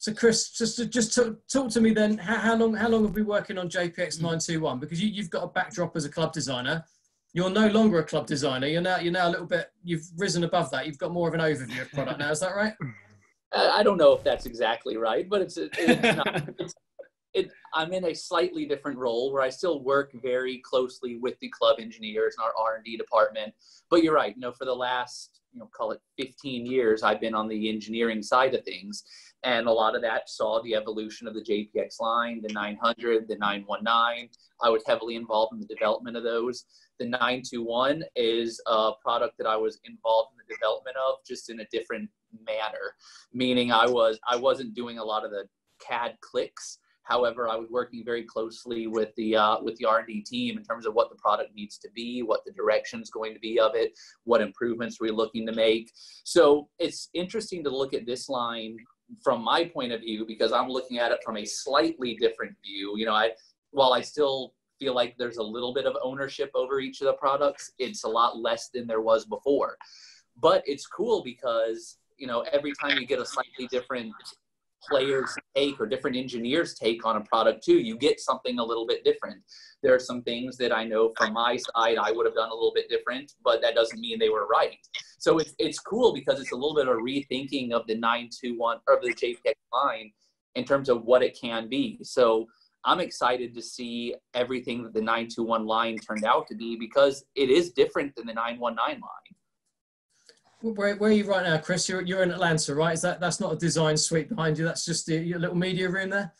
So, Chris, just just talk, talk to me then. How, how, long how long have we been working on JPX mm. nine two one? Because you, you've got a backdrop as a club designer. You're no longer a club designer. You're now you're now a little bit. You've risen above that. You've got more of an overview of product now. Is that right? Uh, I don't know if that's exactly right, but it's, it's not. It's, it, I'm in a slightly different role where I still work very closely with the club engineers and our R&D department. But you're right. You know, for the last, you know, call it 15 years, I've been on the engineering side of things. And a lot of that saw the evolution of the JPX line, the 900, the 919. I was heavily involved in the development of those. The 921 is a product that I was involved in the development of, just in a different manner. Meaning, I was I wasn't doing a lot of the CAD clicks. However, I was working very closely with the uh, with the R&D team in terms of what the product needs to be, what the direction is going to be of it, what improvements we're looking to make. So it's interesting to look at this line from my point of view because I'm looking at it from a slightly different view. You know, I while I still feel like there's a little bit of ownership over each of the products, it's a lot less than there was before. But it's cool because you know every time you get a slightly different players take or different engineers take on a product too you get something a little bit different. There are some things that i know from my side i would have done a little bit different but that doesn't mean they were right. So it's, it's cool because it's a little bit of rethinking of the 921 or the JPX line in terms of what it can be. So i'm excited to see everything that the 921 line turned out to be because it is different than the 919 line where, where, are you right now, Chris? You're, you're in Atlanta, right? Is that that's not a design suite behind you? That's just the, your little media room there.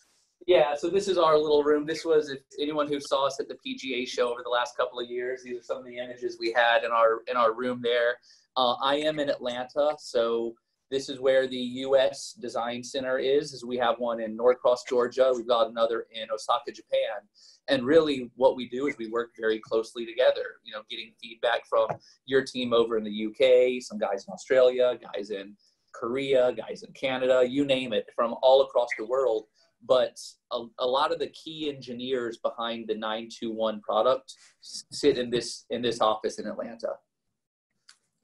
Yeah, so this is our little room. This was if anyone who saw us at the PGA show over the last couple of years. These are some of the images we had in our in our room there. Uh, I am in Atlanta, so this is where the U.S. Design Center is. Is we have one in Norcross, Georgia. We've got another in Osaka, Japan. And really, what we do is we work very closely together. You know, getting feedback from your team over in the UK, some guys in Australia, guys in Korea, guys in Canada, you name it, from all across the world. But a, a lot of the key engineers behind the 921 product sit in this in this office in Atlanta.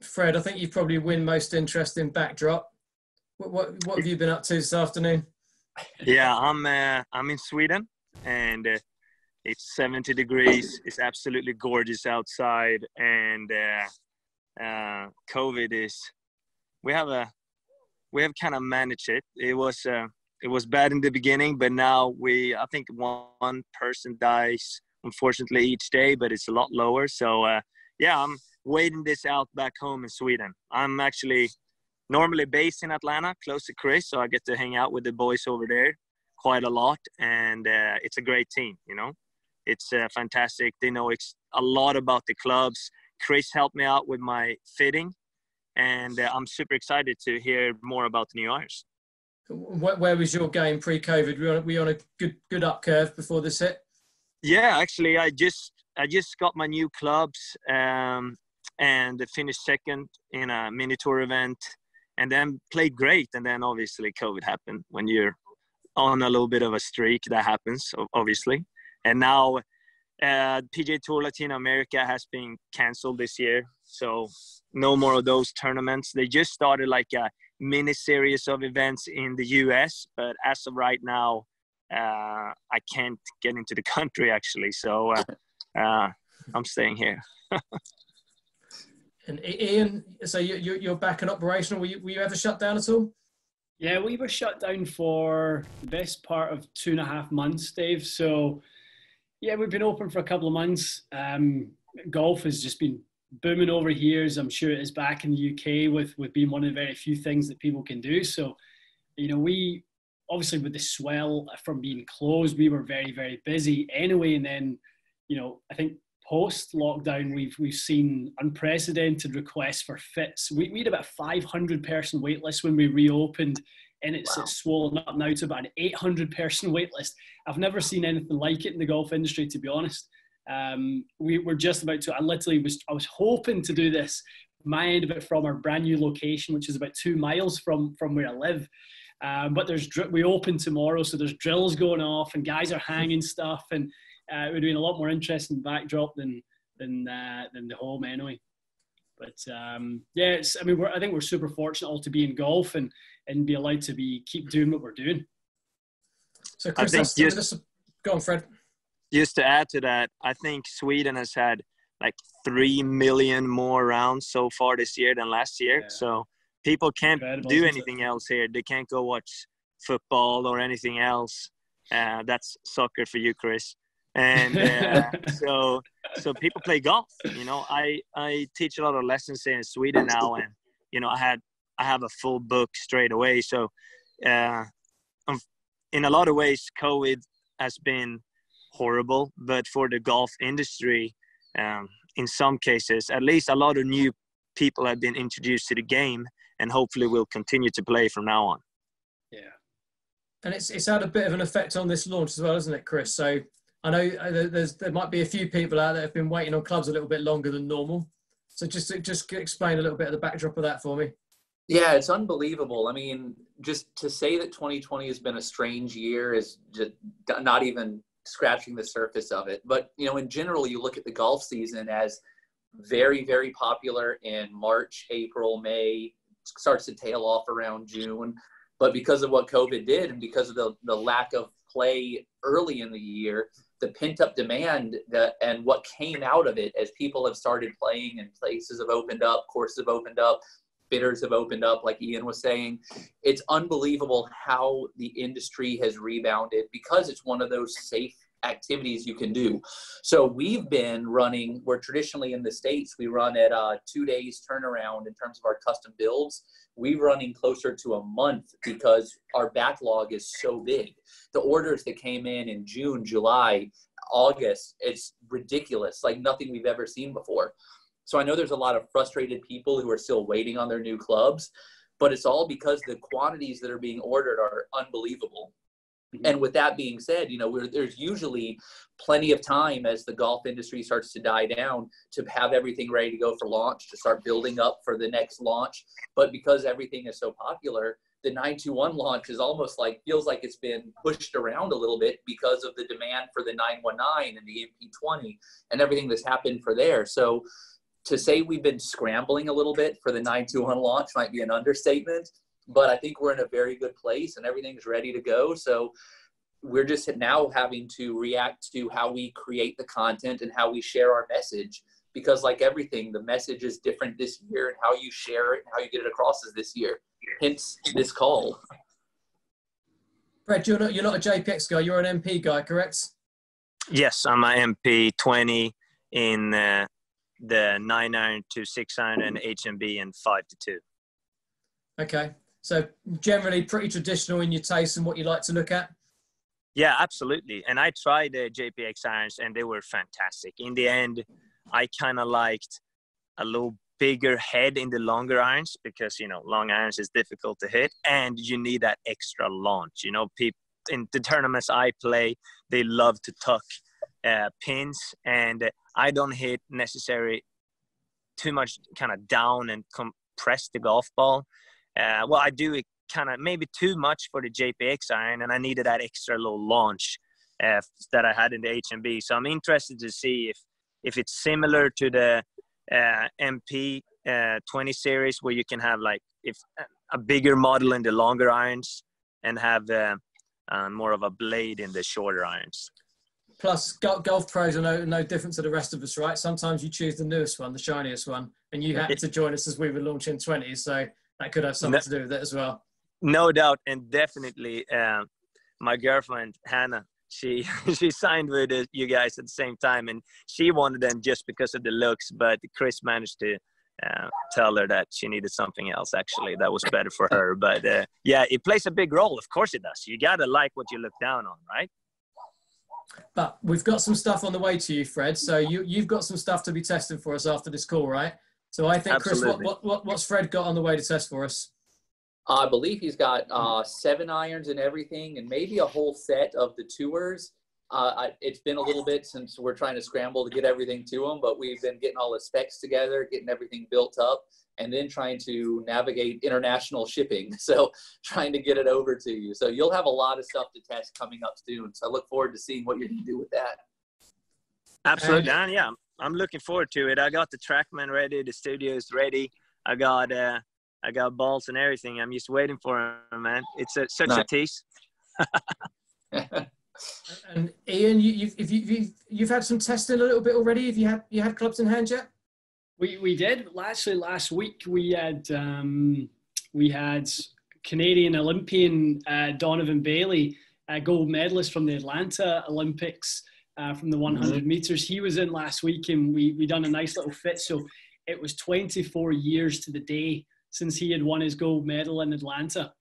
Fred, I think you probably win most interest in backdrop. What, what, what have you been up to this afternoon? Yeah, I'm uh, I'm in Sweden, and uh, it's 70 degrees. It's absolutely gorgeous outside, and uh, uh COVID is. We have a we have kind of managed it. It was uh, it was bad in the beginning, but now we I think one person dies unfortunately each day, but it's a lot lower. So uh, yeah, I'm waiting this out back home in Sweden. I'm actually normally based in Atlanta, close to Chris, so I get to hang out with the boys over there quite a lot, and uh, it's a great team. You know, it's uh, fantastic. They know it's a lot about the clubs. Chris helped me out with my fitting, and uh, I'm super excited to hear more about the new irons. Where was your game pre-COVID? Were we on a good good up curve before this hit? Yeah, actually, I just I just got my new clubs. Um, and finished second in a mini tour event and then played great and then obviously covid happened when you're on a little bit of a streak that happens obviously and now uh, PGA Tour Latin America has been canceled this year, so no more of those tournaments. They just started like a mini series of events in the US, but as of right now, uh, I can't get into the country actually, so uh, uh I'm staying here. And Ian, so you, you're back and operational. Were you, were you ever shut down at all? Yeah, we were shut down for the best part of two and a half months, Dave. So, yeah, we've been open for a couple of months. Um, golf has just been booming over here, as I'm sure it is back in the UK, with with being one of the very few things that people can do. So, you know, we obviously with the swell from being closed, we were very very busy anyway. And then, you know, I think post lockdown, we've we've seen unprecedented requests for fits. We, we had about 500 person waitlist when we reopened, and it's, wow. it's swollen up now to about an 800 person waitlist. I've never seen anything like it in the golf industry, to be honest. Um, we were just about to. I literally was. I was hoping to do this my end of it from our brand new location, which is about two miles from from where I live. Um, but there's we open tomorrow, so there's drills going off and guys are hanging stuff and uh, it would have been a lot more interesting backdrop than than uh, than the home anyway. But um, yeah, it's, I mean, I think we're super fortunate all to be in golf and and be allowed to be keep doing what we're doing. So, Chris, I think just, go on, Fred. Just to add to that, I think Sweden has had like three million more rounds so far this year than last year. Yeah. So people can't Incredible, do anything else here. They can't go watch football or anything else. Uh, that's soccer for you, Chris. And uh, so, so people play golf. You know, I I teach a lot of lessons in Sweden now, and you know, I had I have a full book straight away. So, uh, in a lot of ways, COVID has been horrible, but for the golf industry, um, in some cases, at least a lot of new people have been introduced to the game, and hopefully will continue to play from now on. Yeah, and it's it's had a bit of an effect on this launch as well, isn't it, Chris? So I know uh, there might be a few people out there have been waiting on clubs a little bit longer than normal. So just just explain a little bit of the backdrop of that for me. Yeah, it's unbelievable. I mean, just to say that 2020 has been a strange year is just not even scratching the surface of it. But you know, in general, you look at the golf season as very, very popular in March, April, May, starts to tail off around June. But because of what COVID did and because of the, the lack of play early in the year, the pent up demand that, and what came out of it as people have started playing and places have opened up, courses have opened up, bidders have opened up, like Ian was saying. It's unbelievable how the industry has rebounded because it's one of those safe activities you can do. So we've been running, we're traditionally in the States, we run at uh, two days turnaround in terms of our custom builds. We're running closer to a month because our backlog is so big. The orders that came in in June, July, August, it's ridiculous, like nothing we've ever seen before. So I know there's a lot of frustrated people who are still waiting on their new clubs, but it's all because the quantities that are being ordered are unbelievable. Mm-hmm. And with that being said, you know, there's usually plenty of time as the golf industry starts to die down to have everything ready to go for launch, to start building up for the next launch. But because everything is so popular, the 921 launch is almost like feels like it's been pushed around a little bit because of the demand for the 919 and the MP20 and everything that's happened for there. So to say we've been scrambling a little bit for the 921 launch might be an understatement, but I think we're in a very good place and everything's ready to go. So we're just now having to react to how we create the content and how we share our message because like everything the message is different this year and how you share it and how you get it across is this year hence this call Fred, you're not, you're not a JPX guy, you're an MP guy, correct? Yes, I'm an MP 20 in uh, the nine iron to six iron and HMB and five to two. Okay. So generally pretty traditional in your taste and what you like to look at? Yeah, absolutely. And I tried the JPX irons and they were fantastic. In the end, I kind of liked a little bigger head in the longer irons because, you know, long irons is difficult to hit and you need that extra launch. You know, people in the tournaments I play, they love to tuck uh, pins and I don't hit necessarily too much kind of down and compress the golf ball. Uh, well, I do it kind of maybe too much for the JPX iron, and I needed that extra little launch uh, that I had in the HMB. So I'm interested to see if if it's similar to the uh, MP uh, 20 series, where you can have like if a bigger model in the longer irons and have uh, uh, more of a blade in the shorter irons. Plus, golf pros are no, no different to the rest of us, right? Sometimes you choose the newest one, the shiniest one, and you had to join us as we were launching 20s, so that could have something no, to do with it as well. No doubt, and definitely, uh, my girlfriend Hannah, she she signed with you guys at the same time, and she wanted them just because of the looks, but Chris managed to uh, tell her that she needed something else actually that was better for her but uh, yeah it plays a big role of course it does you gotta like what you look down on right but we've got some stuff on the way to you, Fred. So you, you've got some stuff to be testing for us after this call, right? So I think, Absolutely. Chris, what, what, what's Fred got on the way to test for us? I believe he's got uh, seven irons and everything, and maybe a whole set of the tours. Uh, I, it's been a little bit since we're trying to scramble to get everything to him, but we've been getting all the specs together, getting everything built up and then trying to navigate international shipping. So trying to get it over to you. So you'll have a lot of stuff to test coming up soon. So I look forward to seeing what you're going to do with that. Absolutely, Dan. Yeah, I'm looking forward to it. I got the TrackMan ready, the studio's ready. I got uh, I got balls and everything. I'm just waiting for him, man. It's a, such nice. a tease. and Ian, you, you've, you've, you've, you've had some testing a little bit already. Have you had you had clubs in hand yet? We we did. Actually, last week we had um, we had Canadian Olympian uh, Donovan Bailey, a gold medalist from the Atlanta Olympics uh, from the 100 mm-hmm. meters. He was in last week, and we we done a nice little fit. So it was 24 years to the day since he had won his gold medal in Atlanta.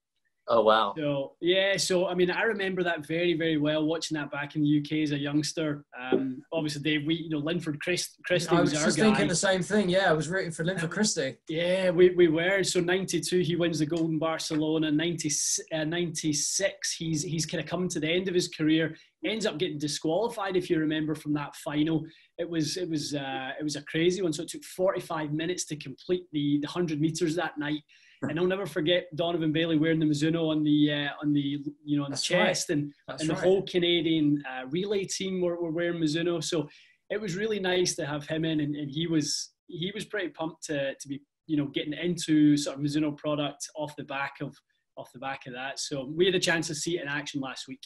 Oh wow! So yeah, so I mean, I remember that very, very well. Watching that back in the UK as a youngster. Um, obviously, Dave, we you know Linford Christie. I was, was just guy. thinking the same thing. Yeah, I was rooting for Linford Christie. Yeah, we, we were. So '92, he wins the Golden Barcelona. 90, uh, 96, he's he's kind of come to the end of his career. Ends up getting disqualified, if you remember from that final. It was it was uh, it was a crazy one. So it took 45 minutes to complete the the 100 meters that night and I'll never forget Donovan Bailey wearing the Mizuno on the uh, on the you know on the chest, right. and That's and the right. whole Canadian uh, relay team were, were wearing Mizuno. So it was really nice to have him in, and, and he was he was pretty pumped to to be you know getting into sort of Mizuno product off the back of off the back of that. So we had a chance to see it in action last week.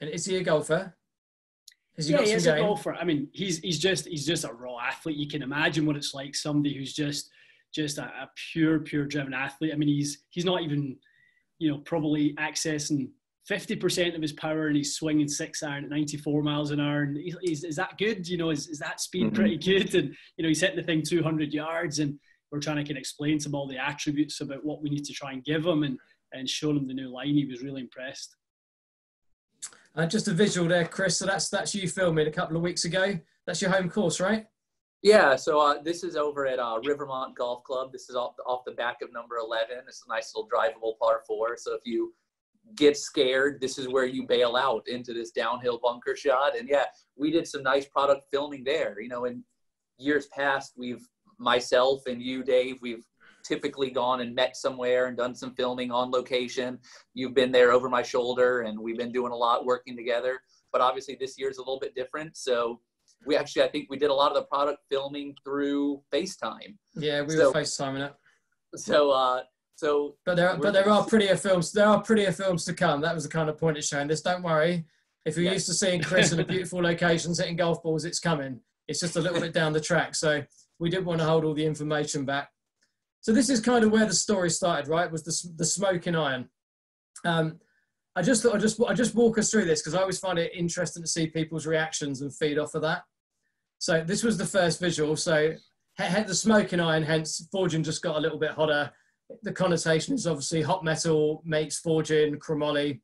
And is he a golfer? Has he yeah, he is game? a golfer. I mean, he's he's just he's just a raw athlete. You can imagine what it's like. Somebody who's just just a, a pure, pure driven athlete. I mean, he's he's not even, you know, probably accessing 50% of his power and he's swinging six iron at 94 miles an hour. And he's, is that good? You know, is, is that speed mm-hmm. pretty good? And, you know, he's hitting the thing 200 yards and we're trying to kind of explain to him all the attributes about what we need to try and give him and, and show him the new line. He was really impressed. Uh, just a visual there, Chris. So that's, that's you filming a couple of weeks ago. That's your home course, right? Yeah, so uh, this is over at uh, Rivermont Golf Club. This is off the, off the back of number 11. It's a nice little drivable par four. So if you get scared, this is where you bail out into this downhill bunker shot. And yeah, we did some nice product filming there. You know, in years past, we've myself and you, Dave, we've typically gone and met somewhere and done some filming on location. You've been there over my shoulder, and we've been doing a lot working together. But obviously, this year is a little bit different. So we actually I think we did a lot of the product filming through FaceTime. Yeah, we so, were FaceTiming it. So uh so But there are, but there are prettier films there are prettier films to come. That was the kind of point of showing this. Don't worry. If you're used to seeing Chris in a beautiful locations hitting golf balls, it's coming. It's just a little bit down the track. So we didn't want to hold all the information back. So this is kind of where the story started, right? Was the the smoking iron. Um, I just thought I just I just walk us through this because I always find it interesting to see people's reactions and feed off of that. So this was the first visual. So the smoking iron, hence forging just got a little bit hotter. The connotation is obviously hot metal makes forging, chromoly.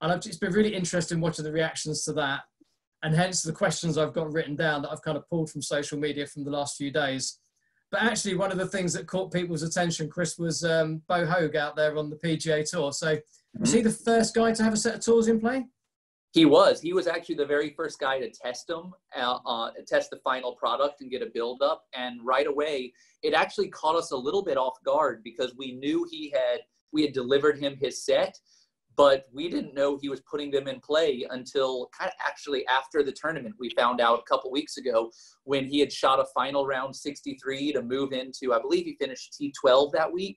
And I've, it's been really interesting watching the reactions to that. And hence the questions I've got written down that I've kind of pulled from social media from the last few days. But actually, one of the things that caught people's attention, Chris, was um, Bo Hoag out there on the PGA Tour. So, mm-hmm. was he the first guy to have a set of tools in play? He was. He was actually the very first guy to test them, uh, uh, test the final product and get a build up. And right away, it actually caught us a little bit off guard because we knew he had we had delivered him his set, but we didn't know he was putting them in play until kind of actually after the tournament. We found out a couple weeks ago when he had shot a final round 63 to move into, I believe he finished T12 that week.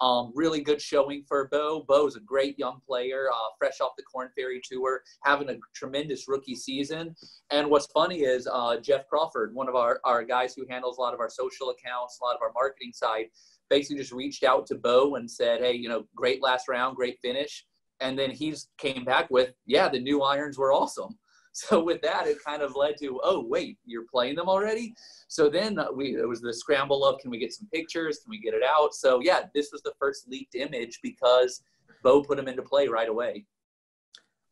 Um, really good showing for Bo. Bo's a great young player, uh, fresh off the Korn Ferry Tour, having a tremendous rookie season. And what's funny is uh, Jeff Crawford, one of our, our guys who handles a lot of our social accounts, a lot of our marketing side, basically just reached out to Bo and said, hey, you know, great last round, great finish. And then he's came back with, yeah, the new irons were awesome. So with that, it kind of led to, oh wait, you're playing them already. So then we it was the scramble of, can we get some pictures? Can we get it out? So yeah, this was the first leaked image because Bo put them into play right away.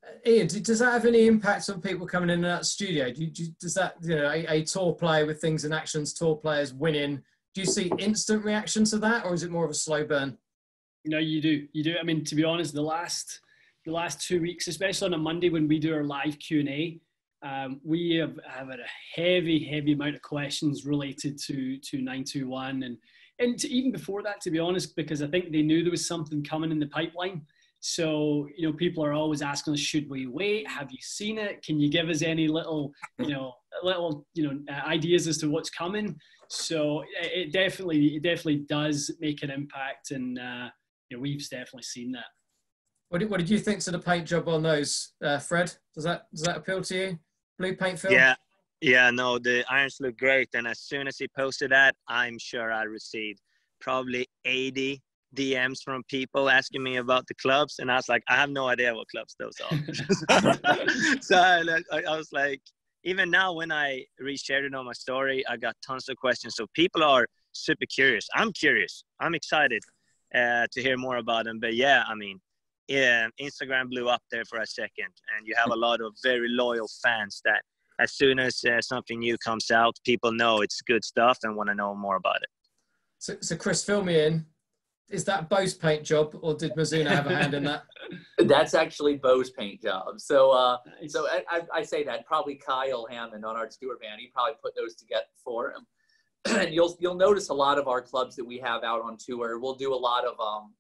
Uh, Ian, does that have any impact on people coming in that studio? Do you, do, does that, you know, a, a tour player with things and actions, tour players winning, do you see instant reaction to that or is it more of a slow burn? No, you do. You do. I mean, to be honest, the last the last two weeks, especially on a Monday when we do our live Q and A, um, we have, have had a heavy, heavy amount of questions related to to 921 and and to, even before that, to be honest, because I think they knew there was something coming in the pipeline. So, you know, people are always asking us, should we wait? Have you seen it? Can you give us any little, you know, little, you know, uh, ideas as to what's coming? So it definitely, it definitely does make an impact. And, uh, you know, we've definitely seen that. What did, what did you think to the paint job on those, uh, Fred? Does that, does that appeal to you? Blue paint film? Yeah. Yeah, no, the irons look great. And as soon as he posted that, I'm sure I received probably 80 DMs from people asking me about the clubs, and I was like, I have no idea what clubs those are. so I, I, was like, even now when I reshared it on my story, I got tons of questions. So people are super curious. I'm curious. I'm excited uh, to hear more about them. But yeah, I mean, yeah, Instagram blew up there for a second, and you have a lot of very loyal fans that as soon as uh, something new comes out, people know it's good stuff and want to know more about it. So, so Chris, fill me in is that Bo's paint job, or did Mizuno have a hand in that? That's actually Bo's paint job. So, uh, nice. so I, I, I, say that probably Kyle Hammond on our Stewart band. He probably put those together for him. and you'll you'll notice a lot of our clubs that we have out on tour. We'll do a lot of um,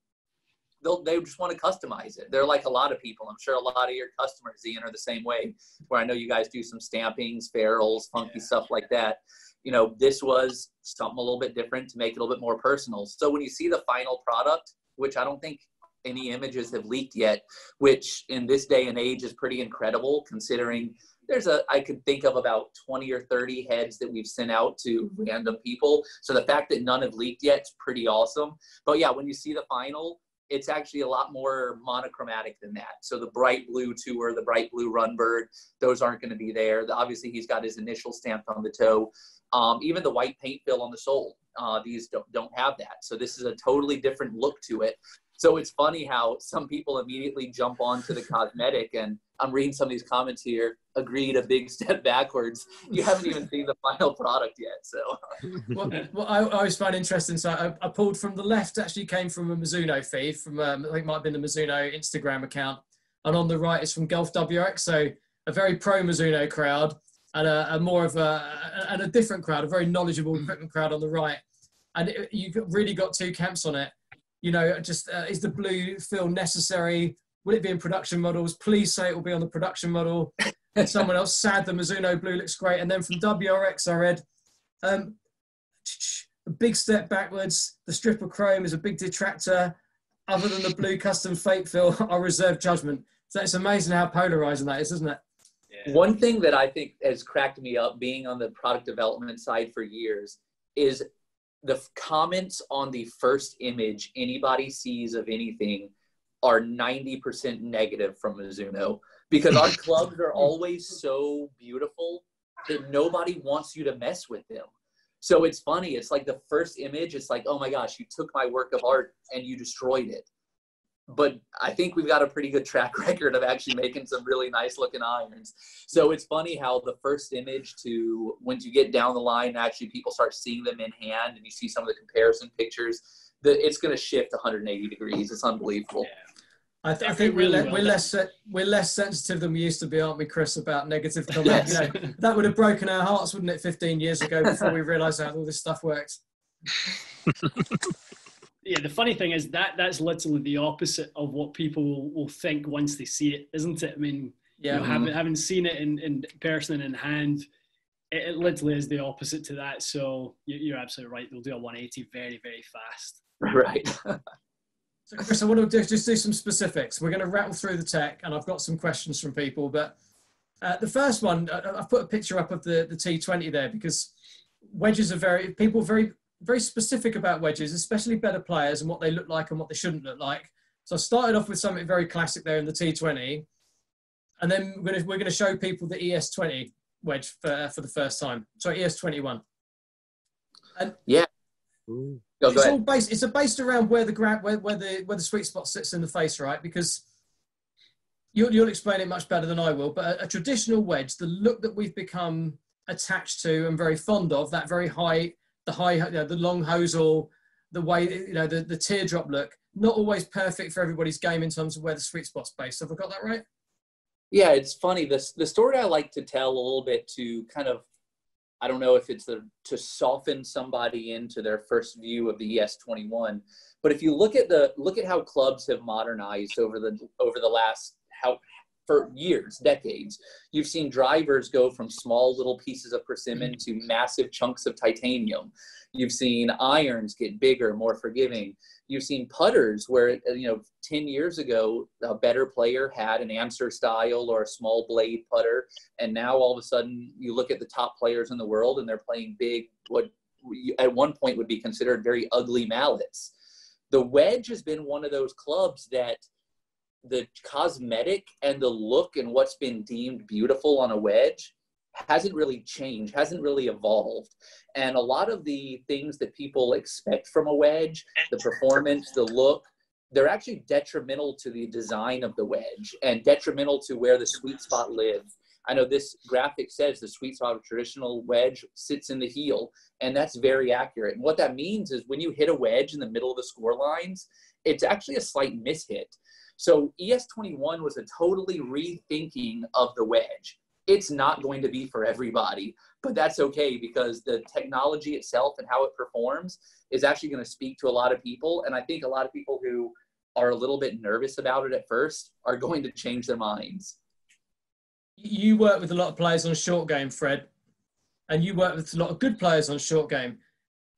they'll they just want to customize it. They're like a lot of people. I'm sure a lot of your customers, Ian, are the same way. Where I know you guys do some stampings, ferrules, funky yeah. stuff like that you know, this was something a little bit different to make it a little bit more personal. So when you see the final product, which I don't think any images have leaked yet, which in this day and age is pretty incredible considering there's a I could think of about 20 or 30 heads that we've sent out to mm-hmm. random people. So the fact that none have leaked yet is pretty awesome. But yeah, when you see the final, it's actually a lot more monochromatic than that. So the bright blue tour, the bright blue RunBird, those aren't going to be there. Obviously, he's got his initial stamped on the toe. Um, even the white paint fill on the sole, uh, these don't, don't have that. So this is a totally different look to it. So it's funny how some people immediately jump onto the cosmetic, and I'm reading some of these comments here. Agreed, a big step backwards. You haven't even seen the final product yet. So, what, what I, I, always find interesting. So I, I, pulled from the left. Actually, came from a Mizuno feed from um, I think it might have been the Mizuno Instagram account, and on the right is from Golf WRX. So a very pro Mizuno crowd and a, a more of a and a different crowd, a very knowledgeable equipment crowd on the right. And it, you really got two camps on it. You know, just uh, is the blue fill necessary? Will it be in production models? Please say it will be on the production model. Someone else sad the Mizuno blue looks great. And then from WRX, I read um, a big step backwards. The strip of chrome is a big detractor. Other than the blue custom fake fill, I reserve judgment. So it's amazing how polarizing that is, isn't it? One thing that I think has cracked me up being on the product development side for years is the comments on the first image anybody sees of anything are 90% negative from Mizuno because our clubs are always so beautiful that nobody wants you to mess with them. So it's funny. It's like the first image, it's like, oh my gosh, you took my work of art and you destroyed it but I think we've got a pretty good track record of actually making some really nice looking irons. So it's funny how the first image to once you get down the line, actually people start seeing them in hand and you see some of the comparison pictures, that it's going to shift 180 degrees. It's unbelievable. Yeah. I, th- I, think we're, le- we're less we're less sensitive than we used to be, aren't we, Chris, about negative comments? yes. you know, that would have broken our hearts, wouldn't it, 15 years ago before we realised how all this stuff works. yeah, the funny thing is that that's literally the opposite of what people will, will think once they see it, isn't it? I mean, yeah, you know, having, having seen it in, in person and in hand, it, it, literally is the opposite to that. So you, are absolutely right. They'll do a 180 very, very fast. Right. So, Chris, I want to do, just do some specifics. We're going to rattle through the tech, and I've got some questions from people. But uh, the first one, uh, I've put a picture up of the, the T20 there because wedges are very, people very very specific about wedges, especially better players and what they look like and what they shouldn't look like. So I started off with something very classic there in the T20, and then we're going to, we're going to show people the ES20 wedge for, for the first time. So ES21. And yeah. Ooh. It's all based. It's based around where the grab, where, where the where the sweet spot sits in the face, right? Because you'll, you'll explain it much better than I will. But a, a traditional wedge, the look that we've become attached to and very fond of, that very high the high, you know, the long hosel, the way, you know, the, the teardrop look, not always perfect for everybody's game in terms of where the sweet spot's based. Have I got that right? Yeah, it's funny. The, the story I like to tell a little bit to kind of, I don't know if it's the, to soften somebody into their first view of the ES21, but if you look at the look at how clubs have modernized over the over the last how for years, decades, you've seen drivers go from small little pieces of persimmon to massive chunks of titanium. You've seen irons get bigger, more forgiving. You've seen putters where, uh, you know, 10 years ago, a better player had an Anser style or a small blade putter. And now all of a sudden, you look at the top players in the world and they're playing big, what at one point would be considered very ugly mallets. The wedge has been one of those clubs that the cosmetic and the look and what's been deemed beautiful on a wedge hasn't really changed, hasn't really evolved. And a lot of the things that people expect from a wedge, the performance, the look, they're actually detrimental to the design of the wedge and detrimental to where the sweet spot lives. I know this graphic says the sweet spot of traditional wedge sits in the heel, and that's very accurate. And what that means is when you hit a wedge in the middle of the score lines, it's actually a slight mishit. So ES21 was a totally rethinking of the wedge it's not going to be for everybody, but that's okay because the technology itself and how it performs is actually going to speak to a lot of people. And I think a lot of people who are a little bit nervous about it at first are going to change their minds. You work with a lot of players on short game, Fred, and you work with a lot of good players on short game.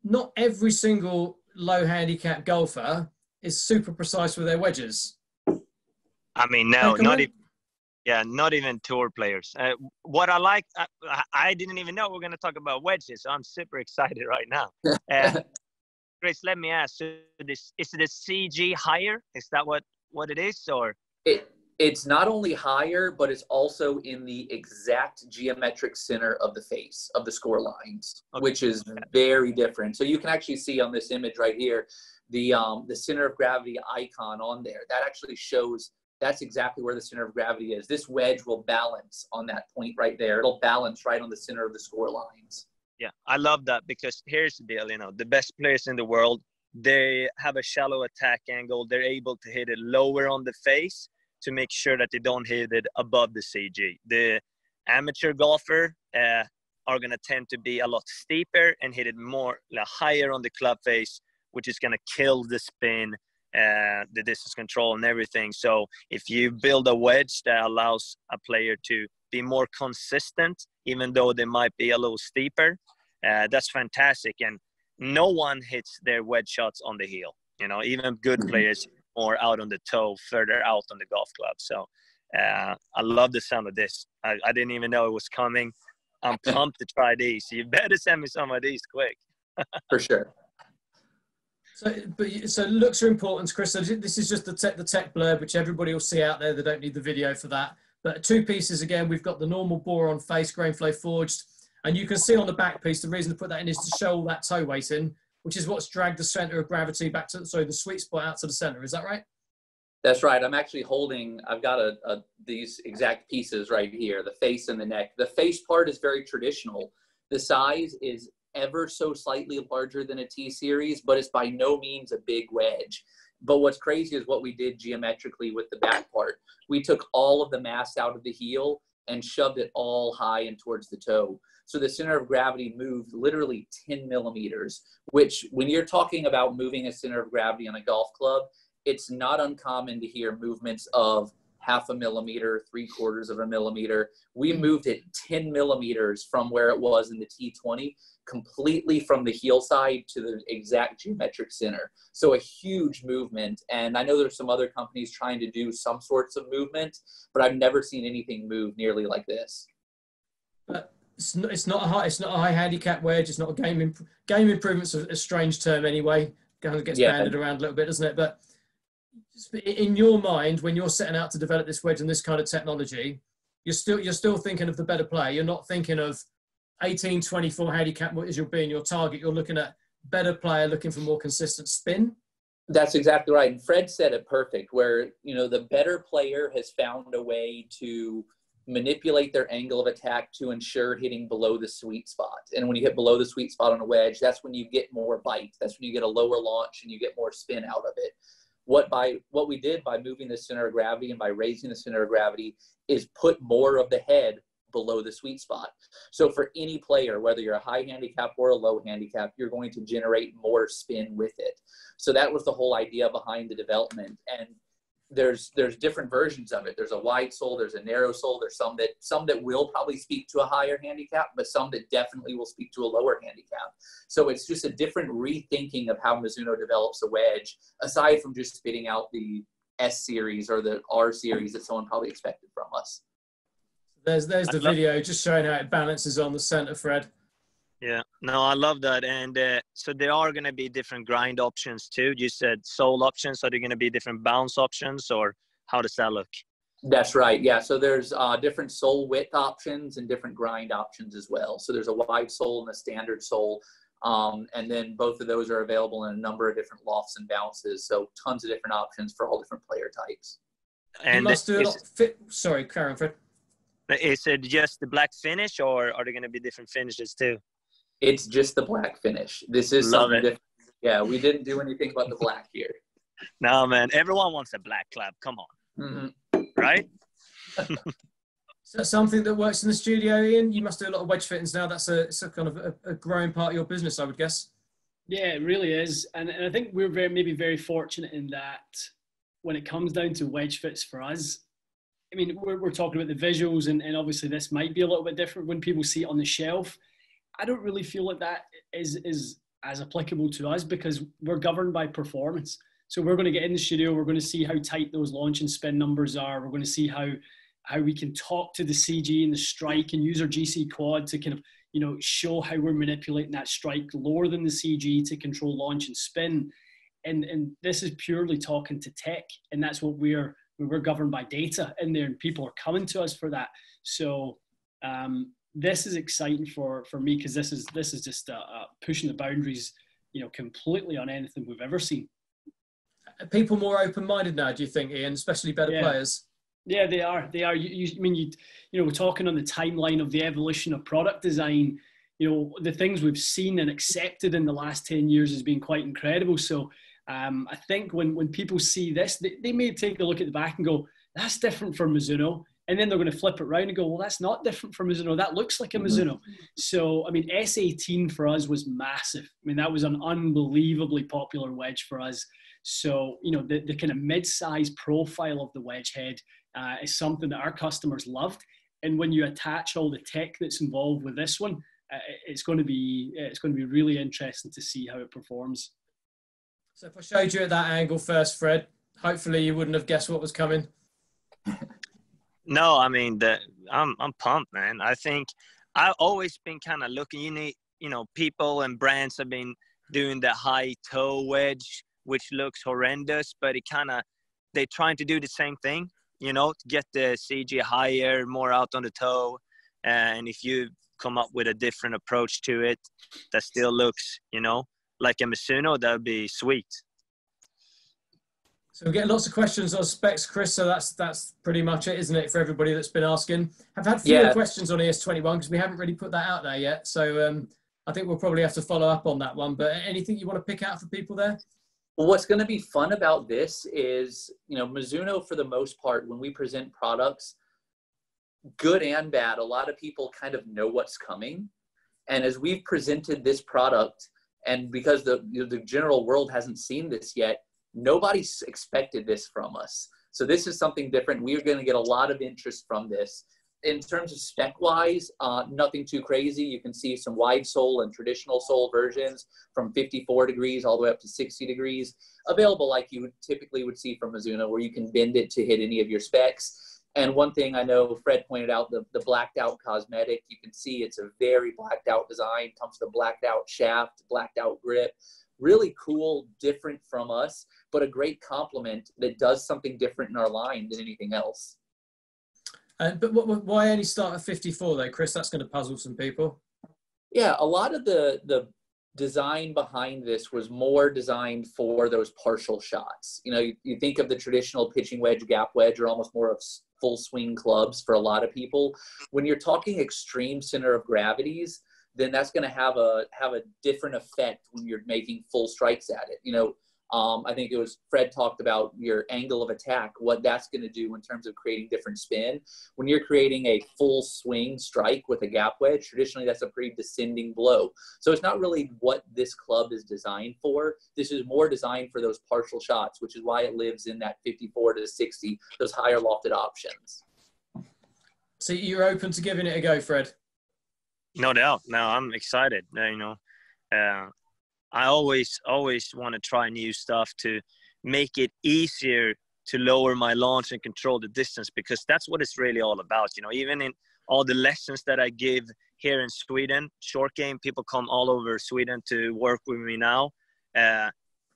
Not every single low handicap golfer is super precise with their wedges. I mean, no, not even yeah, not even tour players. Uh, what I like, I, I, didn't even know we are going to talk about wedges. So I'm super excited right now. Uh, Chris, let me ask: so this, is the CG higher? Is that what what it is, or? It, it's not only higher, but it's also in the exact geometric center of the face of the score lines, okay. which is very different. So you can actually see on this image right here, the um, the center of gravity icon on there. That actually shows that's exactly where the center of gravity is. This wedge will balance on that point right there. It'll balance right on the center of the score lines. Yeah, I love that because here's the deal, you know, the best players in the world, they have a shallow attack angle. They're able to hit it lower on the face to make sure that they don't hit it above the CG. The amateur golfer uh, are going to tend to be a lot steeper and hit it more like, higher on the club face, which is going to kill the spin uh, the distance control and everything. So if you build a wedge that allows a player to be more consistent, even though they might be a little steeper, uh, that's fantastic. And no one hits their wedge shots on the heel. You know, even good mm-hmm. players more out on the toe, further out on the golf club. So uh, I love the sound of this. I, I didn't even know it was coming. I'm pumped to try these. You better send me some of these quick. For sure. So, but so looks are important, Chris. So this is just the tech, the tech blurb, which everybody will see out there. They don't need the video for that. But two pieces again. We've got the normal boron face, grain flow forged, and you can see on the back piece. The reason to put that in is to show all that toe weight in, which is what's dragged the center of gravity back to sorry the sweet spot out to the center. Is that right? That's right. I'm actually holding. I've got a, a these exact pieces right here. The face and the neck. The face part is very traditional. The size is ever so slightly larger than a T series, but it's by no means a big wedge. But what's crazy is what we did geometrically with the back part. We took all of the mass out of the heel and shoved it all high and towards the toe. So the center of gravity moved literally 10 millimeters, which when you're talking about moving a center of gravity on a golf club, it's not uncommon to hear movements of half a millimeter, three quarters of a millimeter. We hmm. moved it 10 millimeters from where it was in the T20 completely from the heel side to the exact geometric center. So a huge movement. And I know there's some other companies trying to do some sorts of movement, but I've never seen anything move nearly like this. But it's not, it's not a high, it's not a high handicap wedge. It's not a game imp- game improvement's a, a strange term anyway. Kind of gets yeah. banded around a little bit, doesn't it? But in your mind, when you're setting out to develop this wedge and this kind of technology, you're still you're still thinking of the better play. You're not thinking of 18, 24 handicap as you'll be your target, you're looking at better player looking for more consistent spin. That's exactly right. And Fred said it perfect, where you know the better player has found a way to manipulate their angle of attack to ensure hitting below the sweet spot. And when you hit below the sweet spot on a wedge, that's when you get more bite. That's when you get a lower launch and you get more spin out of it. What by what we did by moving the center of gravity and by raising the center of gravity is put more of the head below the sweet spot. So for any player, whether you're a high handicap or a low handicap, you're going to generate more spin with it. So that was the whole idea behind the development. And there's there's different versions of it. There's a wide sole, there's a narrow sole, there's some that some that will probably speak to a higher handicap, but some that definitely will speak to a lower handicap. So it's just a different rethinking of how Mizuno develops a wedge, aside from just spitting out the S series or the R series that someone probably expected from us. There's there's the video just showing how it balances on the center, Fred. Yeah, no, I love that. And uh, so there are going to be different grind options too. You said sole options. Are there going to be different bounce options, or how does that look? That's right. Yeah. So there's uh, different sole width options and different grind options as well. So there's a wide sole and a standard sole. Um, and then both of those are available in a number of different lofts and bounces. So tons of different options for all different player types. And you must do a lot fit. Sorry, Karen, Fred. Is it just the black finish, or are there going to be different finishes too? It's just the black finish. This is Love something different. Yeah, we didn't do anything about the black here. No, man. Everyone wants a black club. Come on. Mm-hmm. Right? Is that something that works in the studio, Ian? You must do a lot of wedge fittings now. That's a, it's a kind of a, a growing part of your business, I would guess. Yeah, it really is. And, and I think we're very, maybe very fortunate in that when it comes down to wedge fits for us, I mean, we're, we're talking about the visuals, and, and obviously this might be a little bit different when people see it on the shelf. I don't really feel like that is is as applicable to us because we're governed by performance. So we're going to get in the studio. We're going to see how tight those launch and spin numbers are. We're going to see how how we can talk to the CG and the strike and use our GCQuad to kind of you know show how we're manipulating that strike lower than the CG to control launch and spin. And and this is purely talking to tech, and that's what we're we're governed by data in there, and people are coming to us for that. So um, this is exciting for for me because this is this is just uh, uh, pushing the boundaries, you know, completely on anything we've ever seen. Are people more open-minded now, do you think, Ian? Especially better yeah. players. Yeah, they are. They are. You, you, I mean, you, you know, we're talking on the timeline of the evolution of product design. You know, the things we've seen and accepted in the last ten years has been quite incredible. So, um, I think when when people see this, they, they may take a look at the back and go, "That's different from Mizuno." And then they're going to flip it around and go, well, that's not different from Mizuno. That looks like a mm-hmm. Mizuno. So, I mean, S18 for us was massive. I mean, that was an unbelievably popular wedge for us. So, you know, the, the kind of mid-size profile of the wedge head uh, is something that our customers loved. And when you attach all the tech that's involved with this one, uh, it's going to be it's going to be really interesting to see how it performs. So, if I showed you at that angle first, Fred, hopefully you wouldn't have guessed what was coming. No, I mean the I'm I'm pumped, man. I think I've always been kind of looking. You need, you know, people and brands have been doing the high toe wedge, which looks horrendous, but it kind of they're trying to do the same thing. You know, get the CG higher, more out on the toe, and if you come up with a different approach to it that still looks, you know, like a Mizuno, that'd be sweet. So we're getting lots of questions on specs, Chris. So that's that's pretty much it, isn't it, for everybody that's been asking? I've had fewer yeah. questions on ES21 because we haven't really put that out there yet. So um, I think we'll probably have to follow up on that one. But anything you want to pick out for people there? Well, what's going to be fun about this is, you know, Mizuno, for the most part, when we present products, good and bad, a lot of people kind of know what's coming. And as we've presented this product, and because the, you know, the general world hasn't seen this yet, nobody's expected this from us. So this is something different. We are going to get a lot of interest from this. In terms of spec wise, uh, nothing too crazy. You can see some wide sole and traditional sole versions from 54 degrees all the way up to 60 degrees available like you typically would see from Mizuno where you can bend it to hit any of your specs. And one thing I know Fred pointed out, the, the blacked out cosmetic, you can see it's a very blacked out design, comes with a blacked out shaft, blacked out grip really cool, different from us, but a great complement that does something different in our line than anything else. Uh, but what, why only start at 54 though, Chris? That's going to puzzle some people. Yeah, a lot of the the design behind this was more designed for those partial shots. You know, you, you think of the traditional pitching wedge, gap wedge, or almost more of full swing clubs for a lot of people. When you're talking extreme center of gravities, then that's going to have a have a different effect when you're making full strikes at it. You know, Um, I think it was Fred talked about your angle of attack, what that's going to do in terms of creating different spin. When you're creating a full swing strike with a gap wedge, traditionally that's a pretty descending blow. So it's not really what this club is designed for. This is more designed for those partial shots, which is why it lives in that 54 to 60, those higher lofted options. So you're open to giving it a go, Fred? No doubt. No, I'm excited. Uh, you know, uh, I always always want to try new stuff to make it easier to lower my launch and control the distance because that's what it's really all about. You know, even in all the lessons that I give here in Sweden, short game, people come all over Sweden to work with me now. Uh,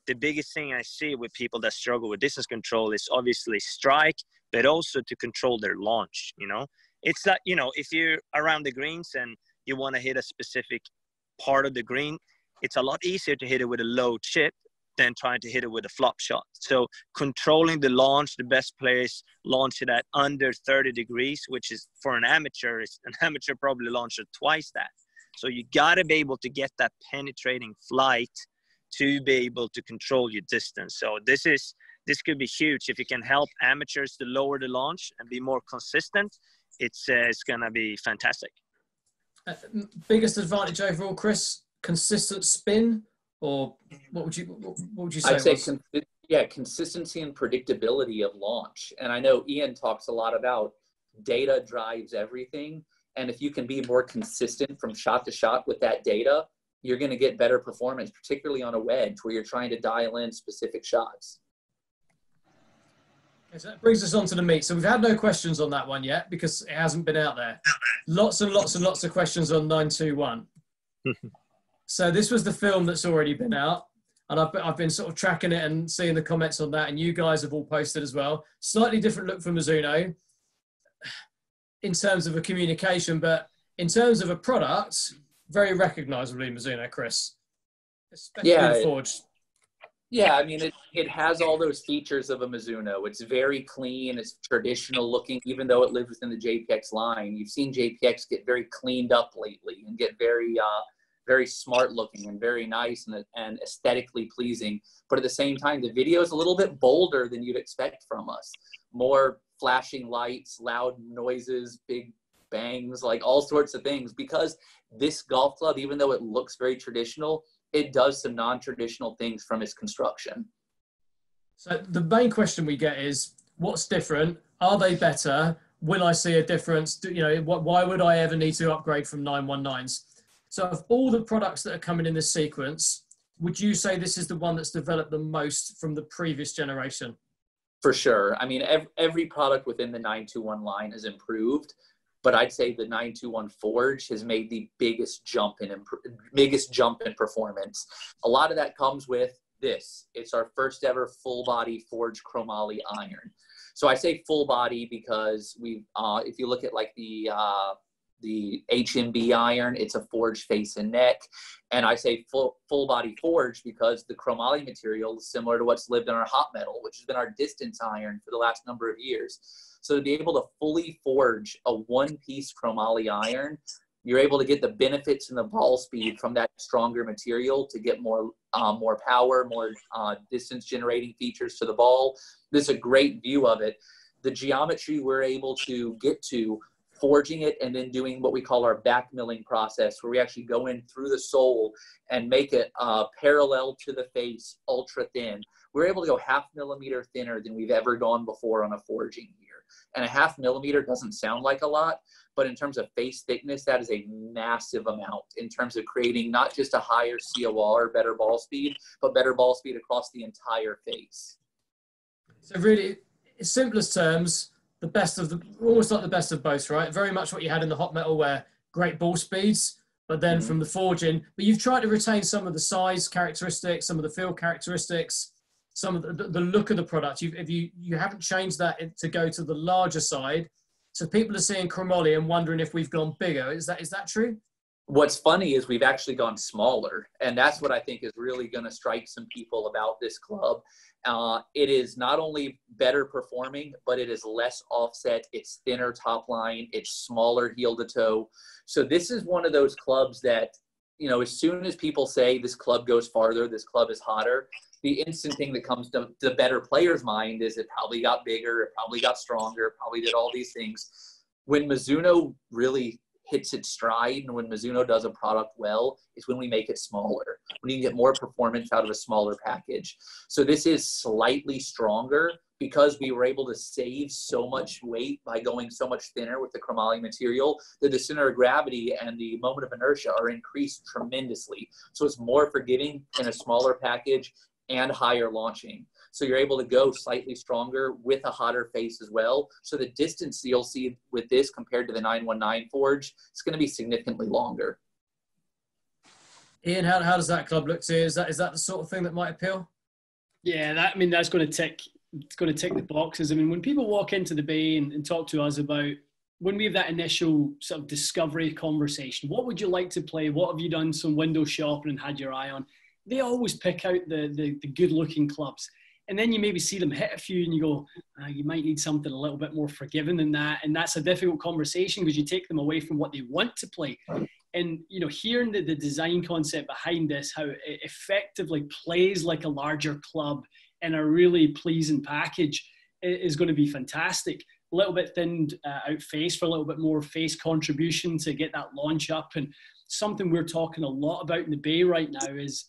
the biggest thing I see with people that struggle with distance control is obviously strike, but also to control their launch. You know, it's like you know if you're around the greens and you want to hit a specific part of the green, it's a lot easier to hit it with a low chip than trying to hit it with a flop shot. So controlling the launch, the best players launch it at under 30 degrees, which is for an amateur, an amateur probably launches twice that. So you got to be able to get that penetrating flight to be able to control your distance. So this is this could be huge if you can help amateurs to lower the launch and be more consistent. It's uh, it's gonna be fantastic. Uh, biggest advantage overall, Chris, consistent spin, or what would you what would you say? I'd say con- yeah, consistency and predictability of launch. And I know Ian talks a lot about data drives everything. And if you can be more consistent from shot to shot with that data, you're going to get better performance, particularly on a wedge where you're trying to dial in specific shots. so that brings us on to the meat. So we've had no questions on that one yet because it hasn't been out there. Lots and lots and lots of questions on 921. So this was the film that's already been out, and I've, I've been sort of tracking it and seeing the comments on that, and you guys have all posted as well. Slightly different look for Mizuno in terms of a communication, but in terms of a product, very recognizably Mizuno, Chris. Especially yeah, forged. Yeah, I mean, it, it has all those features of a Mizuno. It's very clean, it's traditional looking, even though it lives within the JPX line. You've seen JPX get very cleaned up lately and get very uh, very smart looking and very nice and, and aesthetically pleasing. But at the same time, the video is a little bit bolder than you'd expect from us. More flashing lights, loud noises, big bangs, like all sorts of things. Because this golf club, even though it looks very traditional, it does some non-traditional things from its construction. So the main question we get is, what's different? Are they better? Will I see a difference? Do, you know, why would I ever need to upgrade from 919s? So of all the products that are coming in this sequence, would you say this is the one that's developed the most from the previous generation? For sure. I mean, every, every product within the 921 line has improved, but I'd say the 921 Forge has made the biggest jump in biggest jump in performance. A lot of that comes with this. It's our first ever full body Forge chromoly iron. So I say full body because we, uh, if you look at like the uh, the HMB iron. It's a forged face and neck. And I say full, full body forged because the chromoly material is similar to what's lived in our hot metal, which has been our distance iron for the last number of years. So to be able to fully forge a one piece chromoly iron, you're able to get the benefits and the ball speed from that stronger material to get more um, more power, more uh, distance generating features to the ball. This is a great view of it. The geometry we're able to get to forging it and then doing what we call our back milling process where we actually go in through the sole and make it uh, parallel to the face ultra thin. We're able to go half millimeter thinner than we've ever gone before on a forging here and a half millimeter doesn't sound like a lot but in terms of face thickness that is a massive amount in terms of creating not just a higher cor or better ball speed but better ball speed across the entire face. So really simplest terms the best of the almost like the best of both, right? Very much what you had in the hot metal, where great ball speeds, but then mm-hmm. from the forging, but you've tried to retain some of the size characteristics, some of the feel characteristics, some of the, the look of the product. You've, if you you haven't changed that to go to the larger side, so people are seeing chromoly and wondering if we've gone bigger. Is that is that true? What's funny is we've actually gone smaller, and that's what I think is really going to strike some people about this club uh, it is not only better performing, but it is less offset. It's thinner top line. It's smaller heel to toe. So this is one of those clubs that, you know, as soon as people say this club goes farther, this club is hotter, the instant thing that comes to the better player's mind is it probably got bigger, it probably got stronger, probably did all these things. When Mizuno really hits its stride and when Mizuno does a product well is when we make it smaller. When you can get more performance out of a smaller package. So this is slightly stronger because we were able to save so much weight by going so much thinner with the chromoly material that the center of gravity and the moment of inertia are increased tremendously. So it's more forgiving in a smaller package and higher launching. So you're able to go slightly stronger with a hotter face as well. So the distance you'll see with this compared to the 919 Forge, it's going to be significantly longer. Ian, how, how does that club look to you? Is that, is that the sort of thing that might appeal? Yeah, that, I mean, that's going to tick, it's going to tick the boxes. I mean, when people walk into the bay and, and talk to us about when we have that initial sort of discovery conversation, what would you like to play? What have you done some window shopping and had your eye on? They always pick out the, the, the good looking clubs and then you maybe see them hit a few and you go uh, you might need something a little bit more forgiving than that. And that's a difficult conversation because you take them away from what they want to play. And you know hearing the, the design concept behind this how it effectively plays like a larger club in a really pleasing package is going to be fantastic. A little bit thinned uh, out face for a little bit more face contribution to get that launch up. And something we're talking a lot about in the bay right now is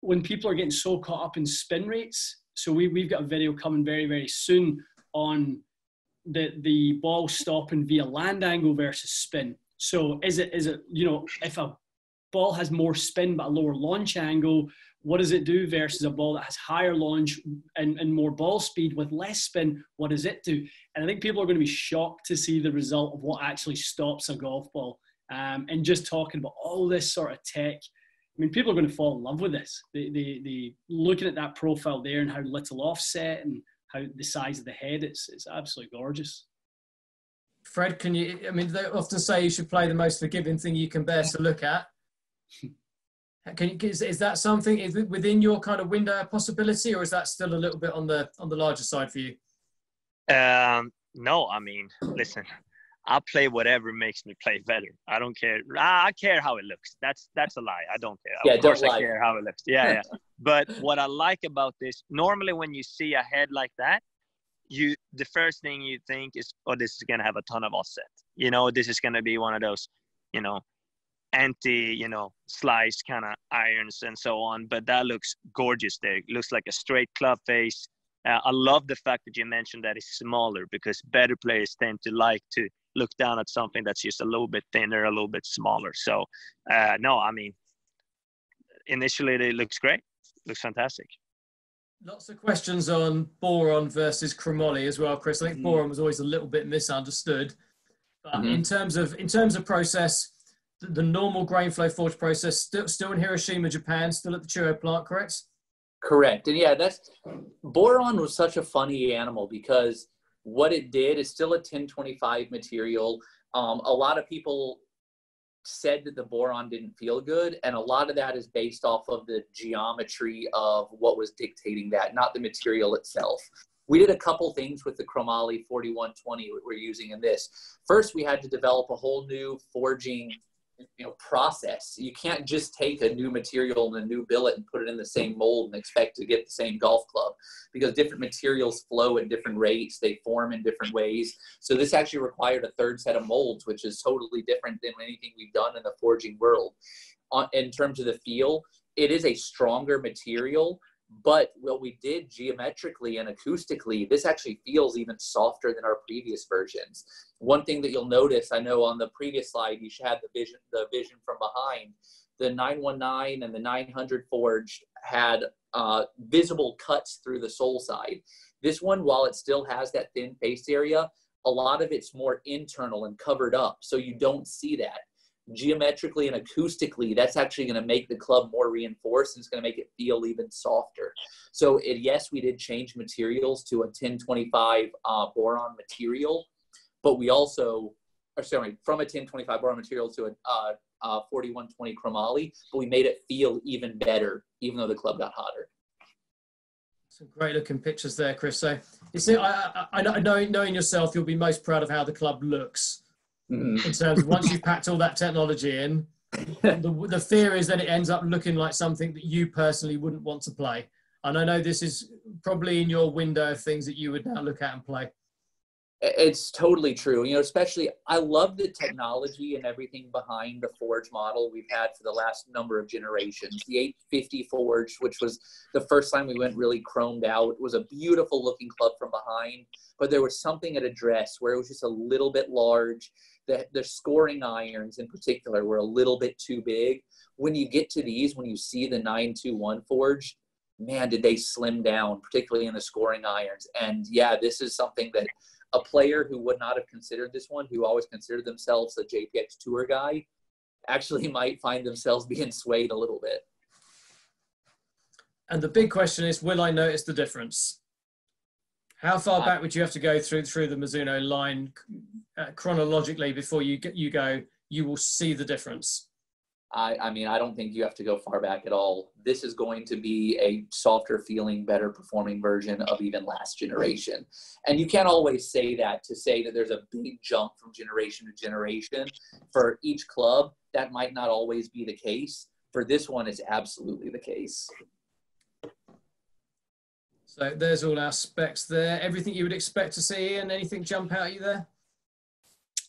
when people are getting so caught up in spin rates so we, we've got a video coming very, very soon on the, the ball stopping via land angle versus spin. So is it, is it, you know, if a ball has more spin but a lower launch angle, what does it do versus a ball that has higher launch and, and more ball speed with less spin? What does it do? And I think people are going to be shocked to see the result of what actually stops a golf ball. Um, and just talking about all this sort of tech I mean, people are going to fall in love with this. They, they, they looking at that profile there and how little offset and how the size of the head, it's, it's absolutely gorgeous. Fred, can you, I mean, they often say you should play the most forgiving thing you can bear to look at. Can you, is, is that something is within your kind of window of possibility or is that still a little bit on the, on the larger side for you? Um, no, I mean, listen, I'll play whatever makes me play better. I don't care. I care how it looks. That's that's a lie. I don't care. Yeah, of course don't I care how it looks. Yeah, yeah. But what I like about this, normally when you see a head like that, you the first thing you think is, oh, this is gonna have a ton of offset. You know, this is gonna be one of those, you know, anti, you know, slice kind of irons and so on. But that looks gorgeous there. It looks like a straight club face. Uh, I love the fact that you mentioned that it's smaller because better players tend to like to look down at something that's just a little bit thinner, a little bit smaller. So, uh, no, I mean, initially it looks great, looks fantastic. Lots of questions on boron versus chromoly as well, Chris. I think Mm. boron was always a little bit misunderstood. But Mhm. in terms of in terms of process, the, the normal grain flow forge process still still in Hiroshima, Japan, still at the Chuo plant, correct? Correct. And yeah, that's boron was such a funny animal because what it did is still a 1025 material. Um, a lot of people said that the boron didn't feel good, and a lot of that is based off of the geometry of what was dictating that, not the material itself. We did a couple things with the chromoly 4120 that we're using in this. First, we had to develop a whole new forging you know process. You can't just take a new material and a new billet and put it in the same mold and expect to get the same golf club because different materials flow at different rates. They form in different ways. So this actually required a third set of molds which is totally different than anything we've done in the forging world. In terms of the feel it is a stronger material but what we did geometrically and acoustically, this actually feels even softer than our previous versions. One thing that you'll notice, I know on the previous slide, you had the vision, the vision from behind. The 919 and the 900 forged had uh, visible cuts through the sole side. This one, while it still has that thin face area, a lot of it's more internal and covered up, so you don't see that geometrically and acoustically, that's actually going to make the club more reinforced and it's going to make it feel even softer. So, it, yes, we did change materials to a 1025 uh, boron material, but we also, or sorry, from a 1025 boron material to a uh, uh, 4120 chromoly, but we made it feel even better, even though the club got hotter. Some great looking pictures there, Chris. So, you see, I, I, I know, knowing yourself, you'll be most proud of how the club looks Mm-hmm. in terms of once you've packed all that technology in. The, the fear is that it ends up looking like something that you personally wouldn't want to play. And I know this is probably in your window of things that you would now look at and play. It's totally true. You know, especially I love the technology and everything behind the Forge model we've had for the last number of generations. The 850 Forge, which was the first time we went really chromed out, was a beautiful looking club from behind, but there was something at address where it was just a little bit large. The, the scoring irons in particular were a little bit too big. When you get to these, when you see the 921 Forge, man, did they slim down, particularly in the scoring irons. And yeah, this is something that a player who would not have considered this one, who always considered themselves a JPX tour guy, actually might find themselves being swayed a little bit. And the big question is, will I notice the difference? How far back would you have to go through through the Mizuno line uh, chronologically before you get you go? You will see the difference. I, I mean, I don't think you have to go far back at all. This is going to be a softer feeling, better performing version of even last generation. And you can't always say that to say that there's a big jump from generation to generation. For each club, that might not always be the case. For this one, it's absolutely the case. So there's all our specs there. Everything you would expect to see, and anything jump out at you there?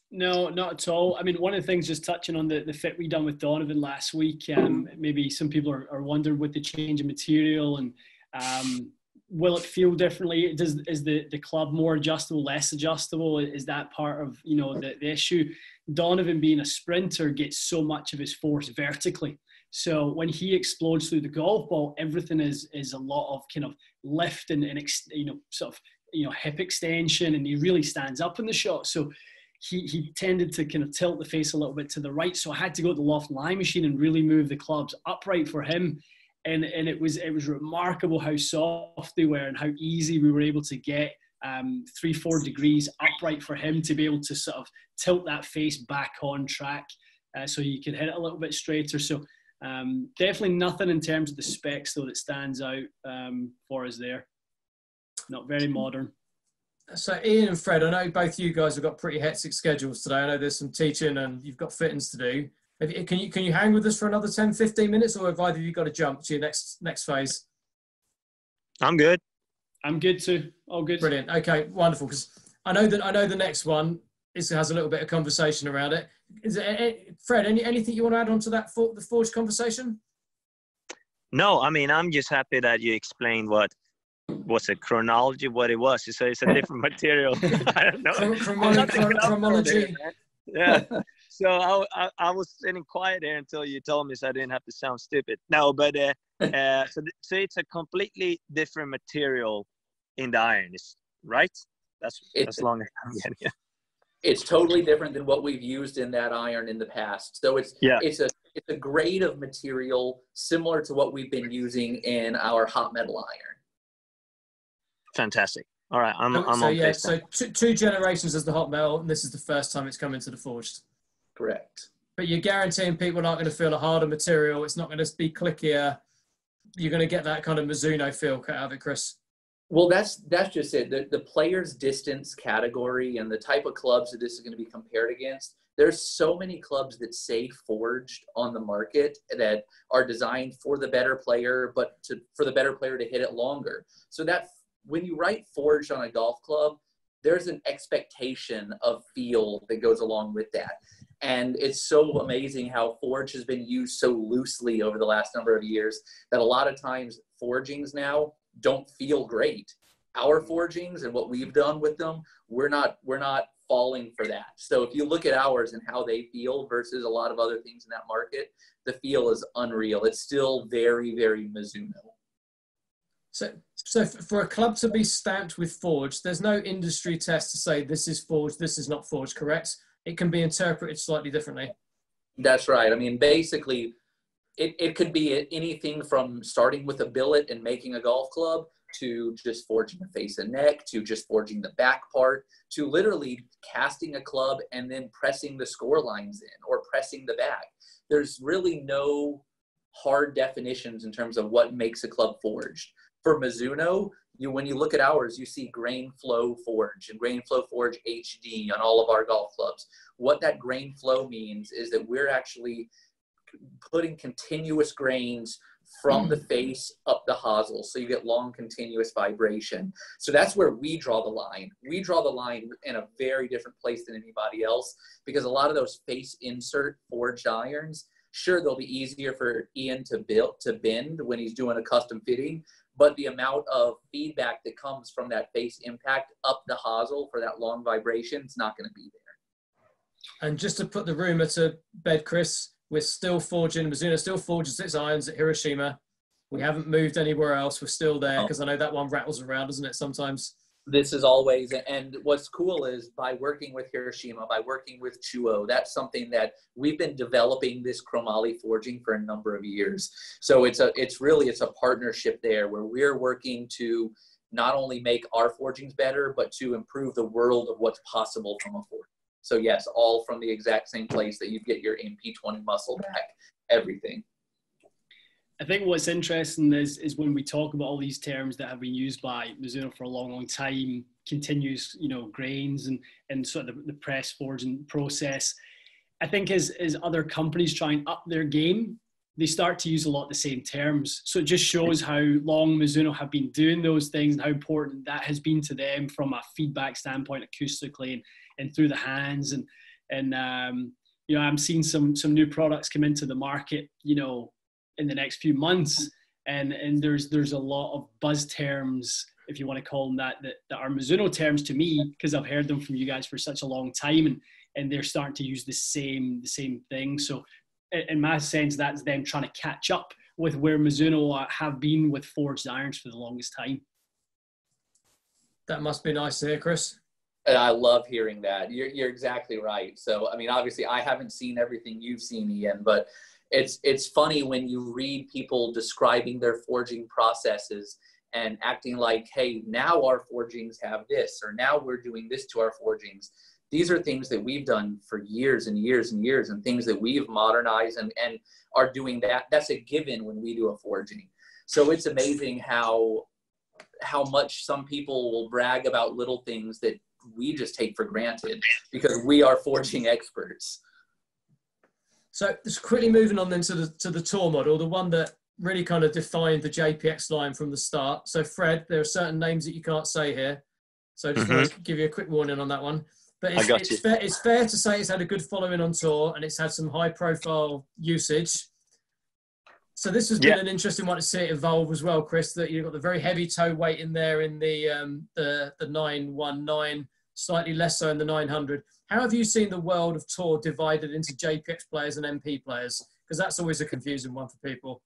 No, not at all. I mean, one of the things, just touching on the, the fit we done with Donovan last week, um, maybe some people are, are wondering with the change of material and um, will it feel differently? Does is the, the club more adjustable, less adjustable? Is that part of you know the, the issue? Donovan being a sprinter gets so much of his force vertically. So when he explodes through the golf ball, everything is is a lot of kind of lift and, and you know sort of you know hip extension, and he really stands up in the shot. So he, he tended to kind of tilt the face a little bit to the right. So I had to go to the loft lie machine and really move the clubs upright for him. And, and it was it was remarkable how soft they were and how easy we were able to get um, three four degrees upright for him to be able to sort of tilt that face back on track uh, so you could hit it a little bit straighter. So um, definitely nothing in terms of the specs though that stands out um, for us there. Not very modern so Ian and Fred, I know both you guys have got pretty hectic schedules today. I know there's some teaching and you've got fittings to do. Can you can you hang with us for another 10, 15 minutes, or have either of you got to jump to your next next phase? I'm good. I'm good too. All good. Brilliant. Okay, wonderful. Because I know that I know the next one is has a little bit of conversation around it. Is it eh, eh, Fred? Any anything you want to add on to that for, the forge conversation? No, I mean I'm just happy that you explained what what's it chronology what it was? So it's a different material. I don't know. Chronology. yeah. So I, I, I, was sitting quiet there until you told me so i didn't have to sound stupid. No but uh, uh, so, so it's a completely different material in the iron. Right? That's as long as i'm getting it. It's totally different than what we've used in that iron in the past. So it's yeah. it's a it's a grade of material similar to what we've been using in our hot metal iron fantastic. All right, I'm, I'm so, on. Yeah, so two, two generations as the hot metal, and this is the first time it's come into the forged. Correct. But you're guaranteeing people aren't going to feel a harder material. It's not going to be clickier. You're going to get that kind of Mizuno feel out of it, Chris. Well, that's that's just it. The, the player's distance category and the type of clubs that this is going to be compared against. There's so many clubs that say forged on the market that are designed for the better player, but to, for the better player to hit it longer. So that when you write forged on a golf club, there's an expectation of feel that goes along with that. And it's so amazing how forge has been used so loosely over the last number of years that a lot of times forgings now don't feel great. Our mm-hmm. forgings and what we've done with them, we're not we're not falling for that. So if you look at ours and how they feel versus a lot of other things in that market, the feel is unreal. It's still very, very Mizuno. So, so for a club to be stamped with forged, there's no industry test to say this is forged, this is not forged, correct? It can be interpreted slightly differently. That's right. I mean, basically, it, it could be anything from starting with a billet and making a golf club to just forging the face and neck to just forging the back part to literally casting a club and then pressing the score lines in or pressing the back. There's really no hard definitions in terms of what makes a club forged for Mizuno, you when you look at ours, you see grain flow forge and grain flow forge HD on all of our golf clubs. What that grain flow means is that we're actually putting continuous grains from the face up the hosel. So you get long continuous vibration. So that's where we draw the line. We draw the line in a very different place than anybody else because a lot of those face insert forged irons, sure they'll be easier for Ian to build to bend when he's doing a custom fitting, but the amount of feedback that comes from that face impact up the hosel for that long vibration is not going to be there. And just to put the rumor to bed, Chris, we're still forging, Mizuno still forges its irons at Hiroshima. We haven't moved anywhere else. We're still there because oh. I know that one rattles around, doesn't it, sometimes? This is always, and what's cool is by working with Hiroshima, by working with Chuo, that's something that we've been developing this chromoly forging for a number of years. So it's a, it's really, it's a partnership there where we're working to not only make our forgings better, but to improve the world of what's possible from a forge So yes, all from the exact same place that you get your MP20 muscle back, everything. I think what's interesting is is when we talk about all these terms that have been used by Mizuno for a long, long time, continuous, you know, grains and and sort of the, the press forging process. I think as as other companies try and up their game, they start to use a lot of the same terms. So it just shows how long Mizuno have been doing those things and how important that has been to them from a feedback standpoint, acoustically and and through the hands and and um, you know I'm seeing some some new products come into the market you know in the next few months and and there's there's a lot of buzz terms if you want to call them that that, that are Mizuno terms to me because I've heard them from you guys for such a long time and and they're starting to use the same the same thing so in my sense that's them trying to catch up with where Mizuno uh, have been with forged irons for the longest time. That must be nice to hear, Chris. And I love hearing that. You're, you're exactly right. So, I mean, obviously, I haven't seen everything you've seen, Ian, but it's it's funny when you read people describing their forging processes and acting like, hey, now our forgings have this, or now we're doing this to our forgings. These are things that we've done for years and years and years, and things that we've modernized and, and are doing that. That's a given when we do a forging. So it's amazing how how much some people will brag about little things that we just take for granted because we are forging experts. So just quickly moving on then to the to the tour model, the one that really kind of defined the JPX line from the start. So Fred, there are certain names that you can't say here. So just mm-hmm. to give you a quick warning on that one. But it's, it's fair, it's fair to say it's had a good following on tour and it's had some high profile usage. So this has been yeah. an interesting one to see it evolve as well, Chris. That you've got the very heavy toe weight in there in the um, the the nine one nine slightly less so in the 900. How have you seen the world of tour divided into JPX players and MP players? Because that's always a confusing one for people.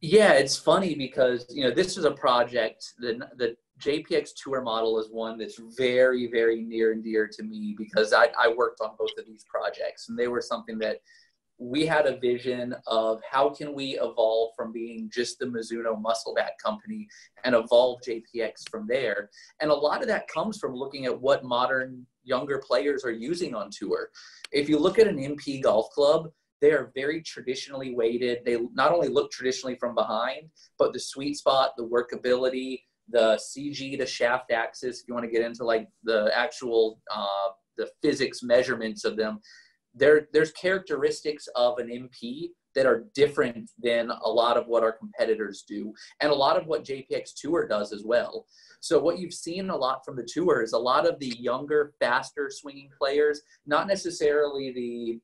Yeah, it's funny because you know this is a project. The the JPX tour model is one that's very very near and dear to me because I, I worked on both of these projects and they were something that we had a vision of how can we evolve from being just the Mizuno muscleback company and evolve JPX from there. And a lot of that comes from looking at what modern younger players are using on tour. If you look at an MP golf club, they are very traditionally weighted. They not only look traditionally from behind, but the sweet spot, the workability, the CG to shaft axis, if you want to get into like the actual uh, the physics measurements of them, there there's characteristics of an MP that are different than a lot of what our competitors do and a lot of what JPX Tour does as well. So what you've seen a lot from the tour is a lot of the younger, faster swinging players, not necessarily the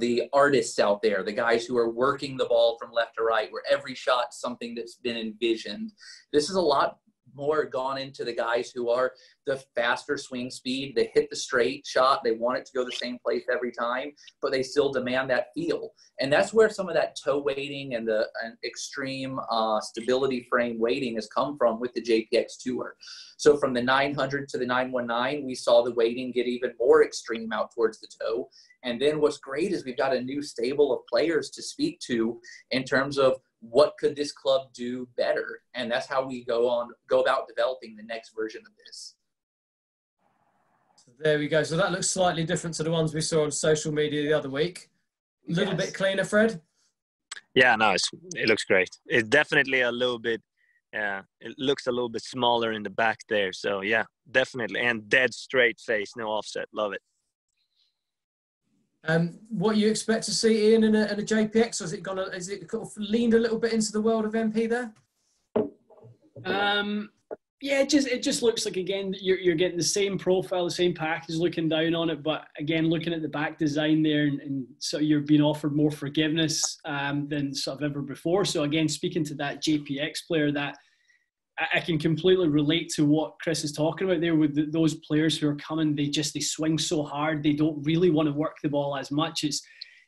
the artists out there, the guys who are working the ball from left to right, where every shot's something that's been envisioned. This is a lot more gone into the guys who are the faster swing speed. They hit the straight shot. They want it to go the same place every time, but they still demand that feel. And that's where some of that toe weighting and the and extreme uh, stability frame weighting has come from with the JPX Tour. So from the 900 to the 919, we saw the weighting get even more extreme out towards the toe. And then what's great is we've got a new stable of players to speak to in terms of what could this club do better? And that's how we go on go about developing the next version of this. So there we go. So that looks slightly different to the ones we saw on social media the other week. A little yes. bit cleaner fred? Yeah no it looks great. It's definitely a little bit yeah it looks a little bit smaller in the back there. So yeah definitely. And dead straight face no offset. Love it Um, what you expect to see Ian in a, in a JPX? Or is it gonna is it kind of leaned a little bit into the world of MP there? Um, yeah, it just it just looks like again you're you're getting the same profile, the same package, looking down on it, but again looking at the back design there, and, and so you're being offered more forgiveness um, than sort of ever before. So again, speaking to that JPX player, that I, can completely relate to what Chris is talking about there with those players who are coming. They just they swing so hard, they don't really want to work the ball as much. It's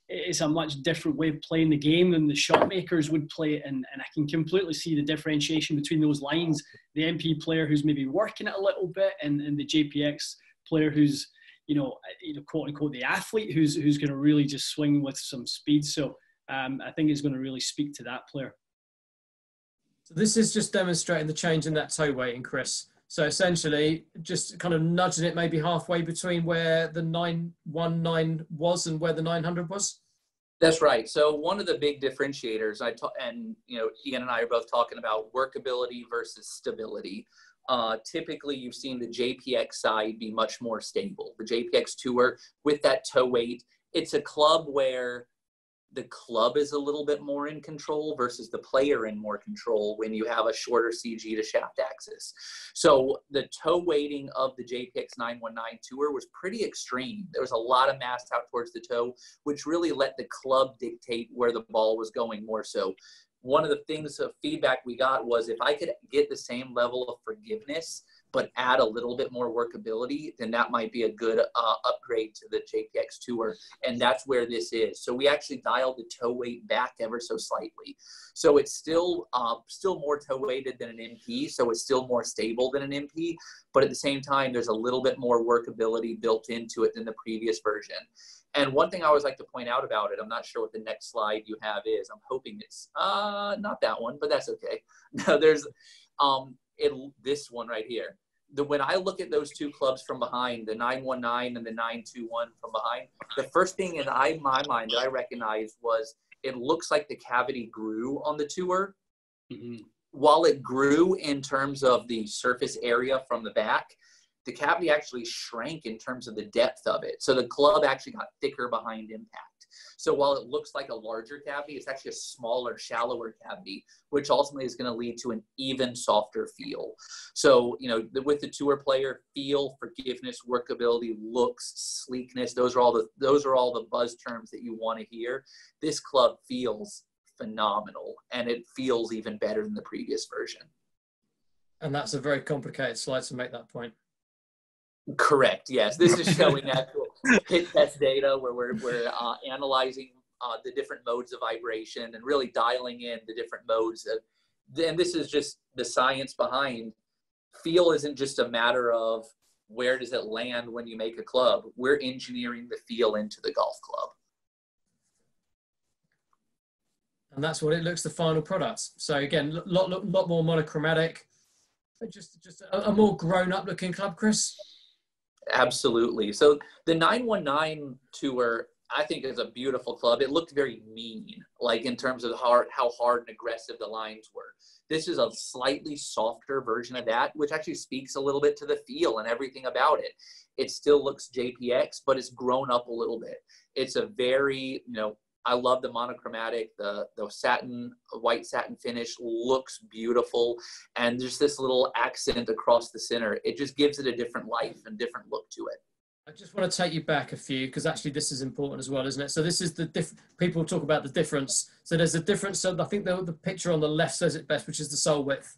it's a much different way of playing the game than the shot makers would play. And, and I can completely see the differentiation between those lines. The MP player who's maybe working it a little bit and, and the JPX player who's, you know, you know, quote unquote, the athlete who's, who's going to really just swing with some speed. So um, I think it's going to really speak to that player. So this is just demonstrating the change in that toe weighting, Chris. So essentially, just kind of nudging it maybe halfway between where the 919 was and where the 900 was. That's right. So one of the big differentiators, I ta- and you know, Ian and I are both talking about workability versus stability. Uh, typically, you've seen the JPX side be much more stable. The JPX Tour with that toe weight, it's a club where the club is a little bit more in control versus the player in more control when you have a shorter CG to shaft axis. So the toe weighting of the JPX 919 Tour was pretty extreme. There was a lot of mass out towards the toe, which really let the club dictate where the ball was going more so. One of the things of feedback we got was if I could get the same level of forgiveness – but add a little bit more workability, then that might be a good uh, upgrade to the JPX Tour. And that's where this is. So we actually dialed the toe weight back ever so slightly. So it's still uh, still more toe weighted than an MP. So it's still more stable than an MP. But at the same time, there's a little bit more workability built into it than the previous version. And one thing I always like to point out about it, I'm not sure what the next slide you have is. I'm hoping it's uh, not that one, but that's okay. No, there's um, it, this one right here the when I look at those two clubs from behind, the 919 and the 921 from behind, the first thing in I, my mind that I recognized was it looks like the cavity grew on the tour. Mm-hmm. While it grew in terms of the surface area from the back, the cavity actually shrank in terms of the depth of it. So the club actually got thicker behind impact. So while it looks like a larger cavity, it's actually a smaller, shallower cavity, which ultimately is going to lead to an even softer feel. So, you know, with the tour player, feel, forgiveness, workability, looks, sleekness, those are all the those are all the buzz terms that you want to hear. This club feels phenomenal and it feels even better than the previous version. And that's a very complicated slide to make that point. Correct. Yes, this is showing actual hit test data where we're we're uh, analyzing uh, the different modes of vibration and really dialing in the different modes. Of, and this is just the science behind feel. Isn't just a matter of where does it land when you make a club. We're engineering the feel into the golf club. And that's what it looks the final product. So again, lot lot, lot more monochromatic, just just a, a more grown up looking club, Chris. Absolutely. So the 919 tour, I think, is a beautiful club. It looked very mean, like in terms of hard, how hard and aggressive the lines were. This is a slightly softer version of that, which actually speaks a little bit to the feel and everything about it. It still looks JPX, but it's grown up a little bit. It's a very, you know, I love the monochromatic, the the satin, white satin finish looks beautiful, and there's this little accent across the center. It just gives it a different life and different look to it. I just want to take you back a few because actually this is important as well, isn't it? So this is the diff- people talk about the difference. So there's a difference. So I think the, the picture on the left says it best, which is the sole width.